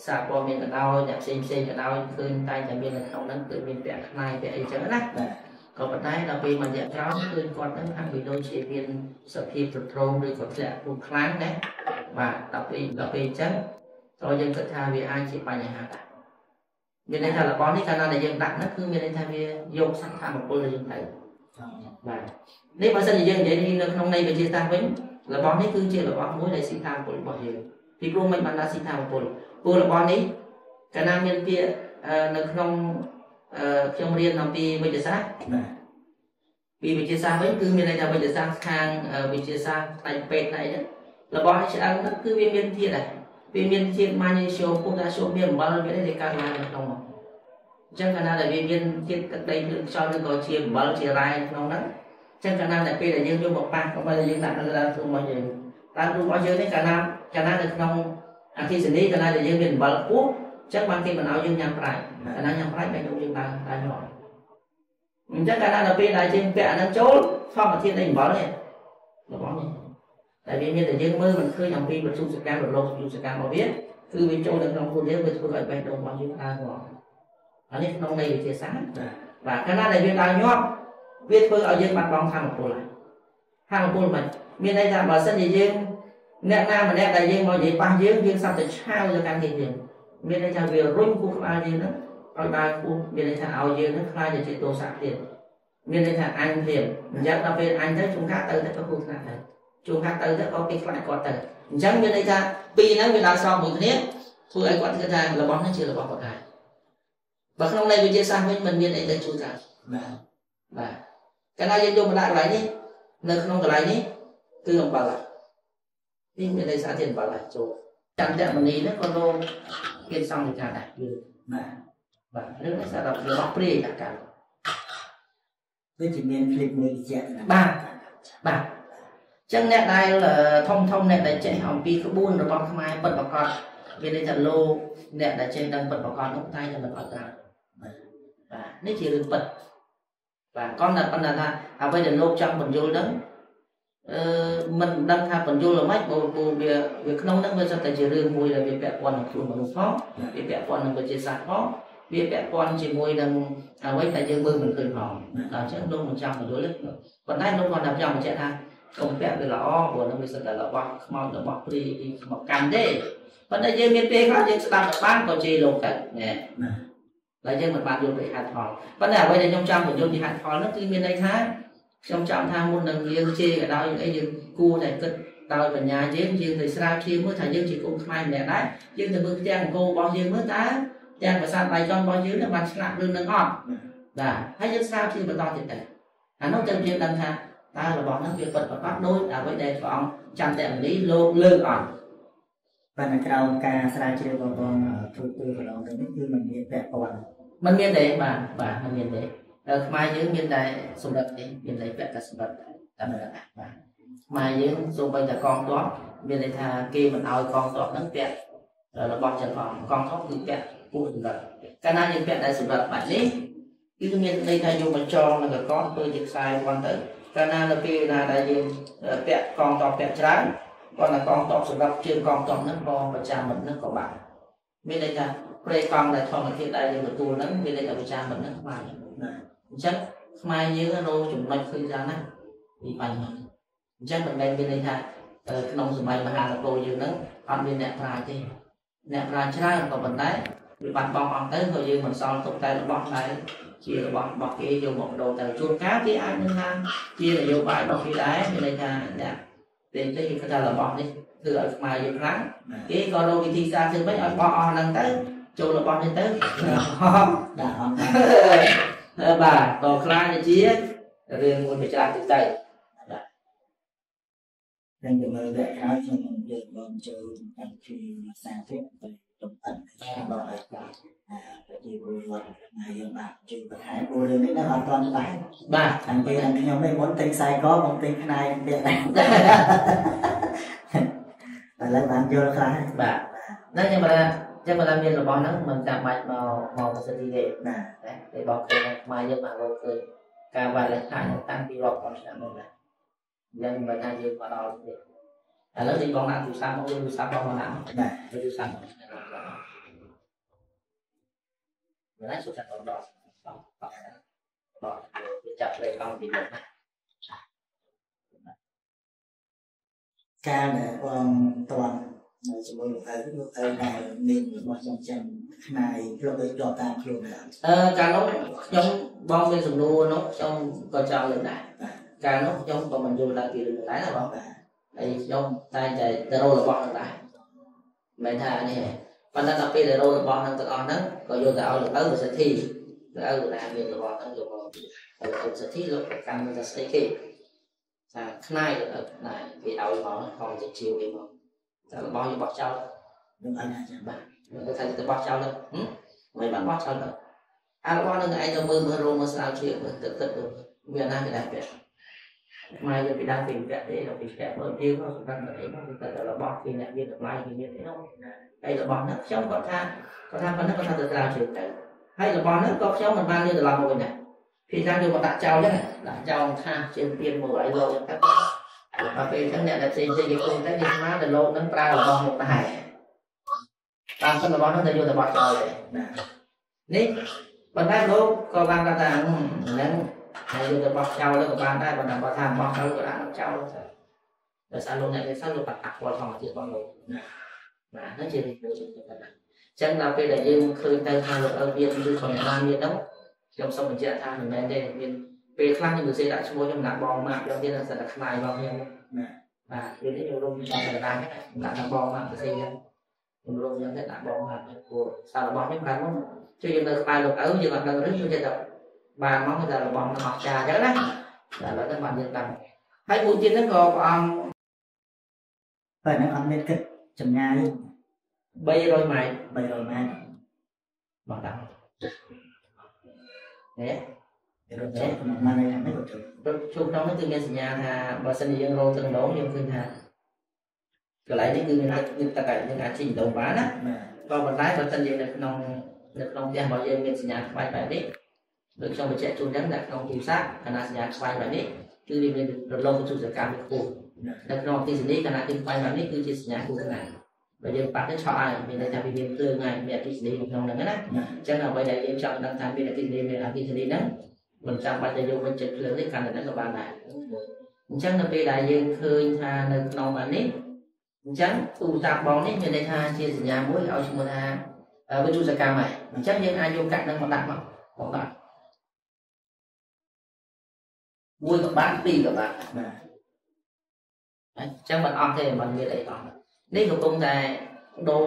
Speaker 1: សារព័ត៌មានក៏ដោយអ្នកផ្សេងផ្សេងក៏ដោយឃើញតែតែមាននៅក្នុងហ្នឹងគឺមានពាក់ខ្នាយពាក់អីចឹងណា
Speaker 2: បាទ
Speaker 1: ក៏ប៉ុន្តែដល់ពេលមួយរយៈក្រោយឃើញគាត់ហ្នឹងហាក់បីដូចជាមានសភាពទ្រទ្រង់ឬក៏ធ្លាក់ពុះខ្លាំងណាបាទដល់ពេលដល់ពេលអញ្ចឹងក៏យើងគិតថាវាអាចជាបញ្ហាដែរមានន័យថារបស់នេះកាលណាដែលយើងដាក់ហ្នឹងគឺមានន័យថាវាយកសក្តានុពលរបស់យើងទៅបាទនេះបើសិនជាយើងនិយាយនៅក្នុងនៃវិទ្យាសាស្ត្រវិញរបស់នេះគឺជារបស់មួយដែលស៊ីតាមពលរបស់យើង ពីព្រោះមិនបានដាក់ស៊ីតាមពលពលរបស់នេះកាលណាមានពាក្យអឺនៅក្នុងអឺខ្ញុំរៀនអំពីវិទ្យាសាស្ត្រ
Speaker 2: បាទ
Speaker 1: ពីវិទ្យាសាស្ត្រវិញគឺមានន័យថាវិទ្យាសាស្ត្រខាងអឺវិទ្យាសាស្ត្រផ្នែកពេទ្យផ្នែកហ្នឹងរបស់ឆ្អឹងហ្នឹងគឺវាមានធាតុដែរវាមានធាតុ magnesium potassium មានអំបិលមានអីដែលកើតឡើងនៅក្នុងនោះអញ្ចឹងកាលណាដែលវាមានធាតុទឹកដីភ្លើងខ្យល់ឬក៏ជាអំបិលជារ៉ែក្នុងហ្នឹងអញ្ចឹងកាលណាដែលពេលដែលយើងយកមកប៉ះក៏បីយើងដាក់នៅលើដើមទ្រូងរបស់យើង ដើមទ្រូងរបស់យើងនេះកាលណាកាលណានៅក្នុងអគិសនីកាលណាដែលយើងមានអំបិលខ្ពស់អញ្ចឹងបានគេមិនឲ្យយើងញ៉ាំប្រាច់កាលណាញ៉ាំប្រាច់បែរយកយើងដើរដើរញាប់អញ្ចឹងកាលណាដល់ពេលដែលយើងពាក់អានឹងចូលធម្មធាតុនៃអំបិលនេះរបស់នេះតែវាមានតែយើងមើលមិនឃើញអំពីវត្ថុសកម្មរលោងវត្ថុសកម្មរបស់វាគឺវាចូលនៅក្នុងខ្លួនយើងវាធ្វើឲ្យបេះដូងរបស់យើងដើរងាប់អានេះក្នុងន័យវិទ្យាសាស្ត្របាទកាលណាដែលវាដើរញាប់វាធ្វើឲ្យយើងបាត់បង់ធម៌ពលហើយធម៌ពលមិន មានន័យថាបើសិនជាយើងអ្នកណាម្នាក់ដែលយើងមកនិយាយប៉ះយើងយើងសាប់តែឆាវទៅកាន់គេយើងមានន័យថាវារុញគូក្បាលយើងហ្នឹងឲ្យដើរគោះមានន័យថាឲ្យយើងនឹងខ្លាចទៅជាទោសៈទៀតមានន័យថាអញទៀតអញ្ចឹងដល់ពេលអញទៅជួនកាលទៅទៅក៏គូថ្នាក់ដែរជួនកាលទៅទៅក៏គេខ្លាចគាត់ទៅអញ្ចឹងមានន័យថាពីរហ្នឹងវាដើរសងមួយគ្នាធ្វើឲ្យគាត់គិតថារបស់នេះជារបស់គាត់ដែរបើក្នុងន័យវិទ្យាសាស្ត្រវិញมันមានអីទៅជួយកើត
Speaker 2: បាទ
Speaker 1: បាទកាលណាយើងយកមកដាក់កន្លែងនេះនៅក្នុងកន្លែងនេះ គឺអំបិលនេះមានន័យថាធាតុអំបិលចូលចន្ទមณีនេះក៏លោកគេសង្កេតថាដែរយើង
Speaker 2: បាទ
Speaker 1: បាទរឿងនេះសារៈរបស់ព្រះអាកាស
Speaker 2: ដូចជាមានភ្លេចមួយរយៈ
Speaker 1: បាទបាទចឹងអ្នកដែលធំធំអ្នកដែលចេះអំពីក្បួនរបស់ខ្មែរពិតប្រកបមានន័យថាលោកអ្នកដែលចេះដឹងពិតប្រកបនោះតែតែមិនអត់ត្រូវបាទនេះជារឿងពិតបាទគាត់តែប៉ុន្តែថាអ្វីដែលលោកចង់បញ្យល់ដឹង អឺមិនដឹងថាបញ្យល់ល្មិចព្រោះព្រោះវាវាក្នុងហ្នឹងវាសុទ្ធតែជារឿងមួយដែលវាពាក់ព័ន្ធនឹងខ្លួនមនុស្សផងវាពាក់ព័ន្ធនឹងវិទ្យាសាស្ត្រផងវាពាក់ព័ន្ធជាមួយនឹងអ្វីដែលយើងមើលមិនឃើញផងដល់អញ្ចឹងលោកមិនចង់បញ្យល់ទេប៉ុន្តែលោកគាត់តែចង់បញ្ជាក់ថាកុំពាក់វាល្អព្រោះនឹងវាសុទ្ធតែរបស់ខ្មោចរបស់ព្រីមកកាន់ទេប៉ុន្តែយើងមានពេលខ្លះយើងស្ដាប់បានក៏ជេរលោកទៅណែតែយើងមិនបានយល់ពីហេតុផលប៉ុន្តែអ្វីដែលខ្ញុំចង់បញ្យល់ពីហេតុផលនោះគឺមានន័យថា ខ្ញុំចង់ថាមុននឹងយើងជេរក៏ដោយអីយើងគួរតែគិតដោយបញ្ញាយើងយើងទៅស្រាវជ្រាវមើលថាយើងជាកូនខ្មែរម្នាក់ដែរយើងទៅមើលផ្ទាំងអង្គររបស់យើងមើលតើផ្ទាំងប្រាសាទបាយ័នរបស់យើងនឹងបានឆ្លាក់រឿងនឹងអត់បាទហើយយើងស្រាវជ្រាវបន្តទៀតទៅអានោះទៅយើងដឹងថាតើរបស់ហ្នឹងវាពិតប្រាកដដូចអ្វីដែលព្រះអង្គចាំតែមនីលោកលើកអត់
Speaker 2: បាទនៅក្រោមការស្រាវជ្រាវបងប្អូនធ្វើទូកន្លងទៅនេះគឺมันមានពាក់ព័ន្ធ
Speaker 1: มันមានទេបាទបាទมันមានទេ ហើយខ្មែរយើងមានតែសម្រាប់ទេមានតែពាក់តែសម្រាប់តែតែមិនដឹងបាទខ្មែរយើងសូម្បីតែកងទ័ពមានន័យថាគេមិនឲ្យកងទ័ពហ្នឹងពាក់របស់ចឹងផងកងទ័ពគឺពាក់ពួកសម្រាប់កាលណាយើងពាក់តែសម្រាប់បែបនេះគឺមានន័យថាយកបញ្ចងនឹងកកធ្វើជាខ្សែប៉ុនទៅកាលណានៅពេលណាដែលយើងពាក់កងទ័ពពាក់ច្រើនគាត់តែកងទ័ពសម្រាប់ជើងកងទ័ពហ្នឹងក៏ប្រចាំមិនហ្នឹងក៏បានមានន័យថាព្រៃកង់ដែលធម្មជាតិដែលយើងទទួលហ្នឹងមានន័យថាប្រចាំមិនហ្នឹងខ្មែរ អញ្ចឹងខ្មែរយើងរកចំណុចឃើញយ៉ាងណាពីបញ្ហាអញ្ចឹងមិនមែនមានន័យថាក្នុងសម័យមហានគរយើងហ្នឹងអត់មានអ្នកប្រាជ្ញទេអ្នកប្រាជ្ញច្រើនក៏ប៉ុន្តែវាបាត់បង់អស់ទៅក៏យើងមិនសល់ទុកតែរបស់ដែលជារបស់របស់គេយកមកបដូរទៅជួនកាលគេអាចនឹងថាជានយោបាយរបស់គេដែរមានន័យថាអ្នកពេលទៅគេគាត់ថារបស់នេះធ្វើឲ្យខ្មែរយើងខ្លាំងគេក៏រកវិធីសាស្ត្រធ្វើម៉េចឲ្យបោះអស់ហ្នឹងទៅចូលរបស់នេះទៅ
Speaker 2: ដាក់អត់
Speaker 1: បាទក៏ខ្លាចទៅជារឿងមួយប្រចាំទៀតទៅ
Speaker 2: ចឹងទៅមើលវគ្គក្រោយខ្ញុំនឹងយកបងចូលកម្មវិធីសាធិទៅតំអិនដល់ឲ្យបាទប្រជាពលរដ្ឋហើយយើងបាទជួយបន្ថែមព្រោះរឿងនេះនៅអត់ទាន់ច្បាស់
Speaker 1: បាទ
Speaker 2: ខាងពេលខ្ញុំមិនមុនទិញខ្សែកមកទិញខ្នែពាក់ដែរឥឡូវបានយល់ខ្លះ
Speaker 1: បាទហ្នឹងខ្ញុំថា ចឹងបើមានរបស់ហ្នឹងមិនចាំបាច់មកមកប្រសិទ្ធិទេ
Speaker 2: បាទ
Speaker 1: ណាពេលបងឃើញខ្មែរយើងបានរកឃើញការវាយលេខខាងតាំងពីរាប់ពាន់ឆ្នាំមកដែរអញ្ចឹងមិនថាយើងមកដល់ទេឥឡូវនេះបងដាក់ទូរស័ព្ទមកយកទូរស័ព្ទបងមកដាក់
Speaker 2: បាទ
Speaker 1: យកទូរស័ព្ទមកមិនណាសុខចិត្តបងដកដកដកដកវាចាប់លេខកង់ពីមុនណា
Speaker 2: ការដែលបងតន់ នៅជាមួយលោកឪលោកឪដែលមានរបស់ចិញ្ចឹមខ្មែរលោកឪជាប់តាមខ្លួនដែរ
Speaker 1: អឺកាលនោះខ្ញុំបងមានសំណួរនោះខ្ញុំក៏ចង់លើកដែរកាលនោះខ្ញុំក៏មិនយល់ដល់ពីរឿងដែរណាបង
Speaker 2: បាទ
Speaker 1: ហើយខ្ញុំតែតែទៅរករបស់ហ្នឹងដែរមិនថានេះទេប៉ុន្តែដល់ពេលដែលរករបស់ហ្នឹងទាំងអស់ហ្នឹងក៏យកទៅឲ្យលោកឪប្រសិទ្ធិលោកឪណាមានរបស់ហ្នឹងយកមកហើយលោកឪប្រសិទ្ធិលោកប្រកាន់ទៅស្អីគេថាខ្នាយលោកឪខ្នាយគេឲ្យមកខំទៅជាវគេមក តែរបស់យកបោះចោល
Speaker 2: នឹងអញ្ញាចាំបាទ
Speaker 1: លោកថាទៅបោះចោលទៅហឹមមិនបានបោះចោលទៅអារបស់ហ្នឹងឯងទៅមើលមើលរោមមើលស្រាវជ្រាវមើលទឹកទឹកវាណាគេដែរពាក់មកយកពីដើមពីពាក់ទេដល់ពីពាក់មើលទៀតក៏សម្រាប់តែអីមកគឺតែរបស់គេអ្នកមានតម្លៃគេមានអីនោះហើយរបស់ហ្នឹងខ្ញុំគាត់ថាគាត់ថាប៉ុណ្ណឹងគាត់ថាទៅស្រាវជ្រាវទៅហើយរបស់ហ្នឹងក៏ខ្ញុំមិនបានយកត្រឡប់មកវិញដែរពីខាងយកមកដាក់ចោលចឹងដាក់ចោលថាជាពៀនមួយឲ្យលោកចឹងទៅ ដល់ពេលចឹងអ្នកដែលផ្សេងផ្សេងគេគុំទៅគេស្មានតែលោកហ្នឹងប្រើរបស់មកដែរតាមសិនរបស់ហ្នឹងទៅយកទៅបោះចោលទេ
Speaker 2: បាទ
Speaker 1: នេះប៉ុន្តែលោកក៏បានគាត់ថាហ្នឹងហើយយកទៅបោះចោលទៅក៏បានដែរប៉ុន្តែគាត់ថាបោះទៅក៏ដាក់ចោលទៅដោយសារលោកអ្នកនេះសិនលោកបាត់ប៉ះពាល់ធម្មជាតិរបស់លោកបាទហ្នឹងជារឿងមួយជាប៉ុណ្ណាអញ្ចឹងដល់ពេលដែលយើងឃើញទៅថាលោកអើមានឬក៏អ្នកណាមានហ្នឹងខ្ញុំសូមបញ្ជាក់ថាមិនមែនទេមានពេលខ្លះខ្ញុំទៅសេដាក់ឈ្មោះខ្ញុំដាក់បងម៉ាក់យកទៀតសិតតែខ្លាយរបស់ខ្ញុំ
Speaker 2: បាទ
Speaker 1: បាទពេលនេះខ្ញុំរំចាំកណ្ដាលហ្នឹងដាក់ដល់បងម៉ាក់ទៅសេហ្នឹងខ្ញុំរំយ៉ាងទៅដាក់បងម៉ាក់ព្រោះសាររបស់ខ្ញុំកាលនោះជួយយើងនៅក្បែរលោកឪយើងអត់ដឹងរឿងជួយចិត្តបានមកតែរបស់នឹងអស្ចារ្យអញ្ចឹងណាតែឥឡូវទៅបានយើងដឹងហើយមួយទៀតហ្នឹងក៏ព្រះអង្គ
Speaker 2: តែនឹងអត់មានគិតចម្ងាយ
Speaker 1: 300ម៉ែត្រ
Speaker 2: 300ម៉ែត្រ
Speaker 1: បងដាក់ហេ
Speaker 2: រត់ចូលក្នុងម៉ាននេះមិនចូល
Speaker 1: រត់ជួបក្នុងនោះគឺមានសញ្ញាថាបើសិនជាយើងរងទឹកម្ដងយើងឃើញថាកន្លែងនេះគឺមានទឹកមានទឹកហើយយើងអាចជិះម្ដងបានណា
Speaker 2: បាទ
Speaker 1: ក៏ប៉ុន្តែបើសិនជានៅក្នុងនៅក្នុងផ្ទះរបស់យើងមានសញ្ញាខ្វាយបែបនេះដូចខ្ញុំបញ្ជាក់ជូនចឹងនៅក្នុងទូរស័ព្ទខណៈសញ្ញាខ្វាយបែបនេះគឺវាមានរលកវិទ្យុសកម្មខ្ពស់នៅក្នុងអគ្គិសនីខណៈទីខ្វាយបែបនេះគឺជាសញ្ញាគ្រោះថ្នាក់បើយើងប៉ះទៅឆក់ហើយមានន័យថាវាមានភ្លើងហើយមានអគ្គិសនីនៅក្នុងហ្នឹងណាអញ្ចឹងអ្វីដែលយើងចង់ដឹងថាមានអគ្គិសនីមានអគ្គិសនីហ្នឹង មិនចាំបាច់ទៅយកវិញចិត្តភ្លើងនេះកាន់តែហ្នឹងក៏បានដែរអញ្ចឹងនៅពេលដែលយើងឃើញថានៅក្នុងអានេះអញ្ចឹងទូរស័ព្ទបងនេះមានន័យថាជាសញ្ញាមួយឲ្យឈ្មោះថាវិទ្យុសកម្មហើយអញ្ចឹងយើងអាចយកកាក់នឹងមកដាក់មកមកដាក់មួយក៏បានពីរក៏បាន
Speaker 2: បាទ
Speaker 1: អញ្ចឹងមិនអស់ទេមិនមានអីអស់នេះកំពុងតែដូរ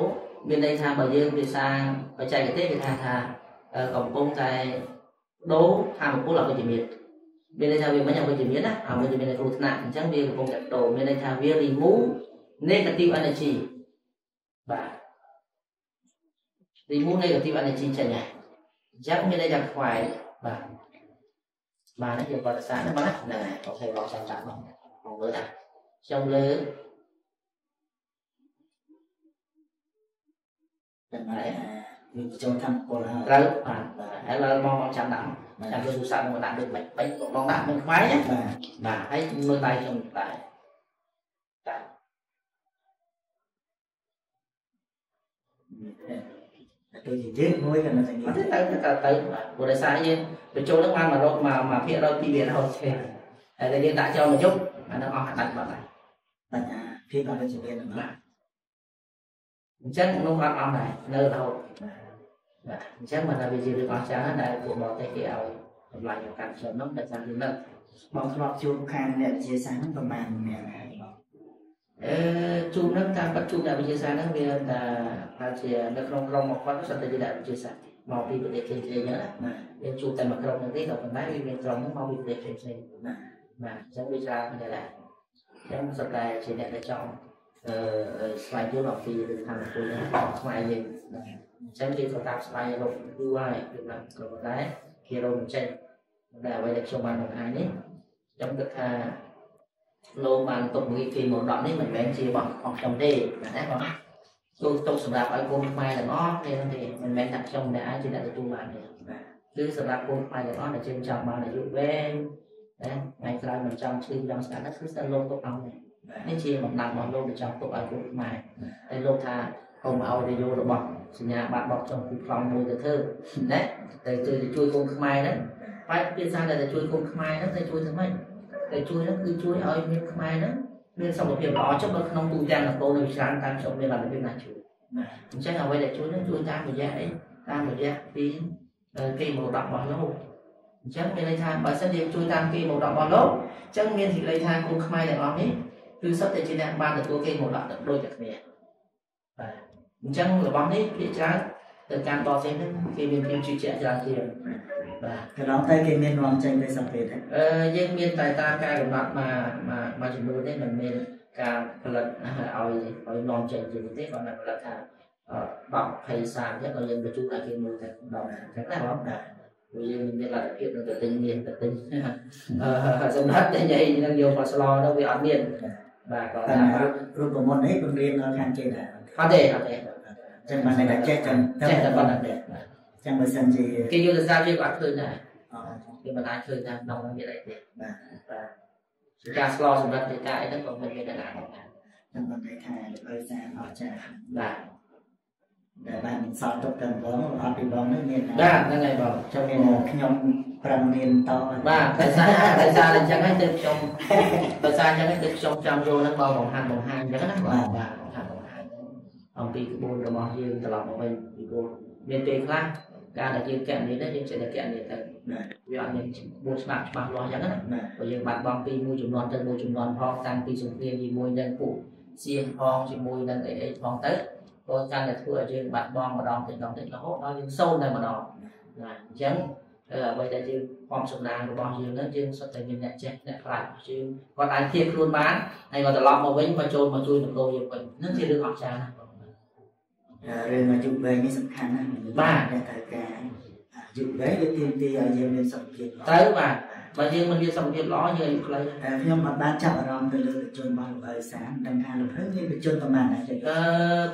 Speaker 1: មានន័យថាបើយើងភាសាបច្ចេកទេសគេថាថាកំពុងតែ ដូរធម៌ពលអវិជ្ជមានមានន័យថាវាមិនអវិជ្ជមានណាអវិជ្ជមានគ្រោះថ្នាក់អញ្ចឹងវាកំពុងតែដូរមានន័យថាវា remove negative energy បាទ remove negative energy ចេញហើយអញ្ចឹងមានន័យថាខ្វាយបាទបាទនេះយើងបរិសាទណាបាទហ្នឹងហើយអូខេបងចាំតាមបងបងមើលណាខ្ញុំលើ
Speaker 2: តែមក វាចូលធម្មពលហើយ
Speaker 1: ត្រូវបាទហើយឡើយបងបងចាំដាក់ចាំយកទូរស័ព្ទមកដាក់ដូចមិនបិចបងដាក់មិនខ្វាយណា
Speaker 2: បាទ
Speaker 1: បាទហើយមើលដៃខ្ញុំដែរតែ
Speaker 2: ទៅនិយាយមួយក៏នៅតែនិ
Speaker 1: អត់
Speaker 2: យាយ
Speaker 1: ទៅទៅទៅបាទព្រោះដោយសារយើងបញ្ចូលនឹងបានមករកមកមកភាគរយពីវារហូតទេហើយតែយើងដាក់ចូលមកយប់អានឹងអស់ដាច់បាត់ហើយ
Speaker 2: បញ្ហាភាពអត់ជាមានបាទ
Speaker 1: អញ្ចឹងនោះអត់អស់ដែរនៅរហូត បាទអញ្ចឹងមិនថាវាជារឿងអស្ចារ្យណាស់ដែលពួកបរទេសគេឲ្យតម្លៃក្នុងការខ្ញុំនោះតែតាមយើងនៅ
Speaker 2: បងធ្លាប់ជួបខាងអ្នកវិទ្យាសាស្ត្រហ្នឹងប្រហែលអ្នកហើយបង
Speaker 1: អឺជួបនឹងតាមបាត់ជួបអ្នកវិទ្យាសាស្ត្រហ្នឹងវាថាថាជានៅក្នុងក្រុមមកគាត់សិតតែជាអ្នកវិទ្យាសាស្ត្រមកពីប្រទេសផ្សេងៗហ្នឹងណា
Speaker 2: បាទ
Speaker 1: យើងជួបតែមួយក្រុមហ្នឹងទេក៏ប៉ុន្តែវាមានក្រុមហ្នឹងមកពីប្រទេសផ្សេងៗ
Speaker 2: បាទ
Speaker 1: បាទអញ្ចឹងវាច្រើនគ្នាដែរអញ្ចឹងសុទ្ធតែជាអ្នកដែលចង់អឺស្វែងយល់អំពីរឿងធម្មពលហ្នឹងខ្មែរយើងបាទ អញ្ចឹងគេក៏តាមស្វែងរកយូរហើយគឺបានក៏ប៉ុន្តែគេរកមិនចេញតែអ្វីដែលខ្ញុំបានបង្ហាញនេះខ្ញុំគិតថាលោកបានទុកវិធីមរតកនេះមិនមែនជារបស់របស់ខ្ញុំទេណាបងទូទុកសម្រាប់ឲ្យកូនខ្មែរទាំងអស់ទេទេមិនមែនតែខ្ញុំតែឯងជាអ្នកទទួលបានទេគឺសម្រាប់កូនខ្មែរទាំងអស់ដែលជាចង់បានអាយុវែងណាថ្ងៃក្រោយមិនចង់ឈឺចង់ស្អាតគឺស្អាតលោកទុកអង្គនេះជាបំណាក់របស់លោកដែលចង់ទុកឲ្យកូនខ្មែរហើយលោកថាកុំឲ្យទៅយករបស់ សញ្ញាបត្របោកចំពីប្លង់មួយទៅធ្វើណាតែជួយជួយគុំខ្មែរហ្នឹងបែបភាសាដែលជួយគុំខ្មែរហ្នឹងតែជួយធ្វើម៉េចតែជួយហ្នឹងគឺជួយឲ្យមានខ្មែរហ្នឹងមានសុខភាពល្អចុះនៅក្នុងទូទាំងនគរនៅច្រើនតាមខ្ញុំមានលទ្ធភាពណាជួយអញ្ចឹងអ្វីដែលជួយហ្នឹងជួយតាមរយៈអីតាមរយៈពីគេមរតករបស់លោកអញ្ចឹងមានន័យថាបើសិនយើងជួយតាមគេមរតករបស់លោកអញ្ចឹងមានសេចក្តីថាគុំខ្មែរទាំងអស់នេះគឺសុទ្ធតែជាអ្នកបានទទួលគេមរតកដូចតែគ្នាបាទ អញ្ចឹងរបស់នេះភាគច្រើនទៅកាន់តសេហ្នឹងគេមានភាពជឿជាក់ច្រើនជាងបាទ
Speaker 2: កន្លងទៅគេមាននាំចេញទៅសម្ភារទេ
Speaker 1: អឺយើងមានតែតាមការកំណត់មកមកមកចំនួននេះមិនមានការផលិតឲ្យឲ្យនាំចេញជាទេគាត់តែផលិតថា10 20 30ទៀតក៏យើងបញ្ជូនឲ្យគេមើលតែដល់អញ្ចឹងណាបងបាទព្រោះយើងមានលទ្ធភាពនឹងទៅទិញមានទៅទិញអឺសម្រាប់តែញ៉ៃនឹងយកមកស្លោទៅវាអត់មានបាទក៏
Speaker 2: តែ
Speaker 1: ថា
Speaker 2: រូបប្រមុននេះបង្រៀននៅខាងគេដែរ
Speaker 1: អត់ទេអត់ទេ
Speaker 2: ចឹងបានតែចេះចឹង
Speaker 1: ចេះតែប៉ុណ្ណឹងទេ
Speaker 2: ចឹងបើសិនជា
Speaker 1: គេយកទៅស្ដាប់យើងក៏អត់ឃើញដែរ
Speaker 2: អ
Speaker 1: គេមិនអាចឃើញថាក្នុងនោះមានអីទេ
Speaker 2: បាទ
Speaker 1: បាទការស្លោសម្រាប់ទេតាអីហ្នឹងក៏មិនមានដែរបាទ
Speaker 2: ចឹងបានតែថាលើសារអស្ចារ្យ
Speaker 1: បាទ
Speaker 2: ដែលបានសល់ទុកតែម្ដងអត់ពីបងនេះមាន
Speaker 1: បាទហ្នឹងហើយបងចង់
Speaker 2: មា
Speaker 1: មាន
Speaker 2: នខ្ញុំប្រឹងរៀនត
Speaker 1: បាទដោយសារដោយសារអញ្ចឹងហើយទើបខ្ញុំដោយសារអញ្ចឹងហើយទើបខ្ញុំចង់យកហ្នឹងបងបង្ហាញបង្ហាញអញ្ចឹងណាបាទបាទបង្ហាញបង្ហាញ អំពីក្បួនរបស់យើងត្រឡប់មកវិញពីព្រោះមានពេលខ្លះការដែលយើងកណនីនេះយើងចេះតែកណនីទៅវាអត់មានក្បួនច្បាប់ច្បាស់លាស់អញ្ចឹងណា
Speaker 2: បាទ
Speaker 1: ព្រោះយើងបាត់បង់ពីមួយចំនួនទៅមួយចំនួនផងតាំងពីសង្គ្រាមជាមួយនឹងពួកសៀមផងជាមួយនឹងអីអីផងទៅក៏កាន់តែធ្វើឲ្យយើងបាត់បង់ម្ដងតិចម្ដងតិចរហូតដល់យើងសូន្យតែម្ដងណាអញ្ចឹងអឺអ្វីដែលយើងពំសំណាងរបស់យើងហ្នឹងយើងសុទ្ធតែមានអ្នកចេះអ្នកខ្លាចរបស់យើងគាត់អាចធៀបខ្លួនបានហើយគាត់ត្រឡប់មកវិញមកចូលមកជួយនគរយើងវិញហ្នឹងជារឿងអស្ចារ្យណាស់បង
Speaker 2: រឿងអាយុវែងនេះសំខាន់ណាស់តែត្រូវការអាយុវែងវាទាមទារឲ្យយើងមានសុខភាពល្អ
Speaker 1: ទៅបាទបើយើងមិនមានសុខភាពល្អយើងអាយុខ្លីណាស់
Speaker 2: តែខ្ញុំអត់បានចាប់អារម្មណ៍ទៅលើបច្ចុប្បន្នរបស់លោកអើសានដឹងថាលោកភើមានបច្ចុប្បន្នប្រហែលណាចេះ
Speaker 1: អឺ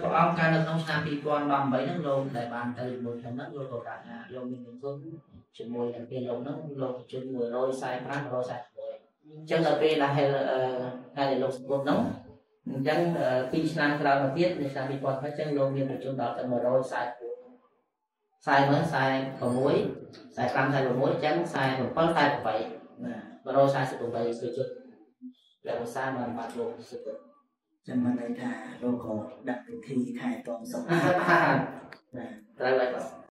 Speaker 1: ព្រះអង្គកាលនៅក្នុងឆ្នាំ2018ហ្នឹងលោកដែលបានទៅជាមួយខ្ញុំហ្នឹងលោកក៏ប្រាប់ថាលោកមានគុណជាមួយនឹងពេលលោកហ្នឹងលោកជួយ145 146អញ្ចឹងដល់ពេលដែលអឺកាលដែលលោកសម្ពុតហ្នឹង អញ្ចឹង2ឆ្នាំក្រោយមកទៀតនៅឆ្នាំ2020អញ្ចឹងលោកមានបញ្ជូនដល់ទៅ149 40មើល46 45 46អញ្ចឹង47 48
Speaker 2: បាទ
Speaker 1: 148គឺជិតលក្ខសារបានបាត់លោកសុទ្ធ
Speaker 2: ចាំមិនន័យថាលោកក៏ដាក់ពិធីថែទាំសុខភាព
Speaker 1: អា
Speaker 2: បាទ
Speaker 1: ត្រូវហើយបង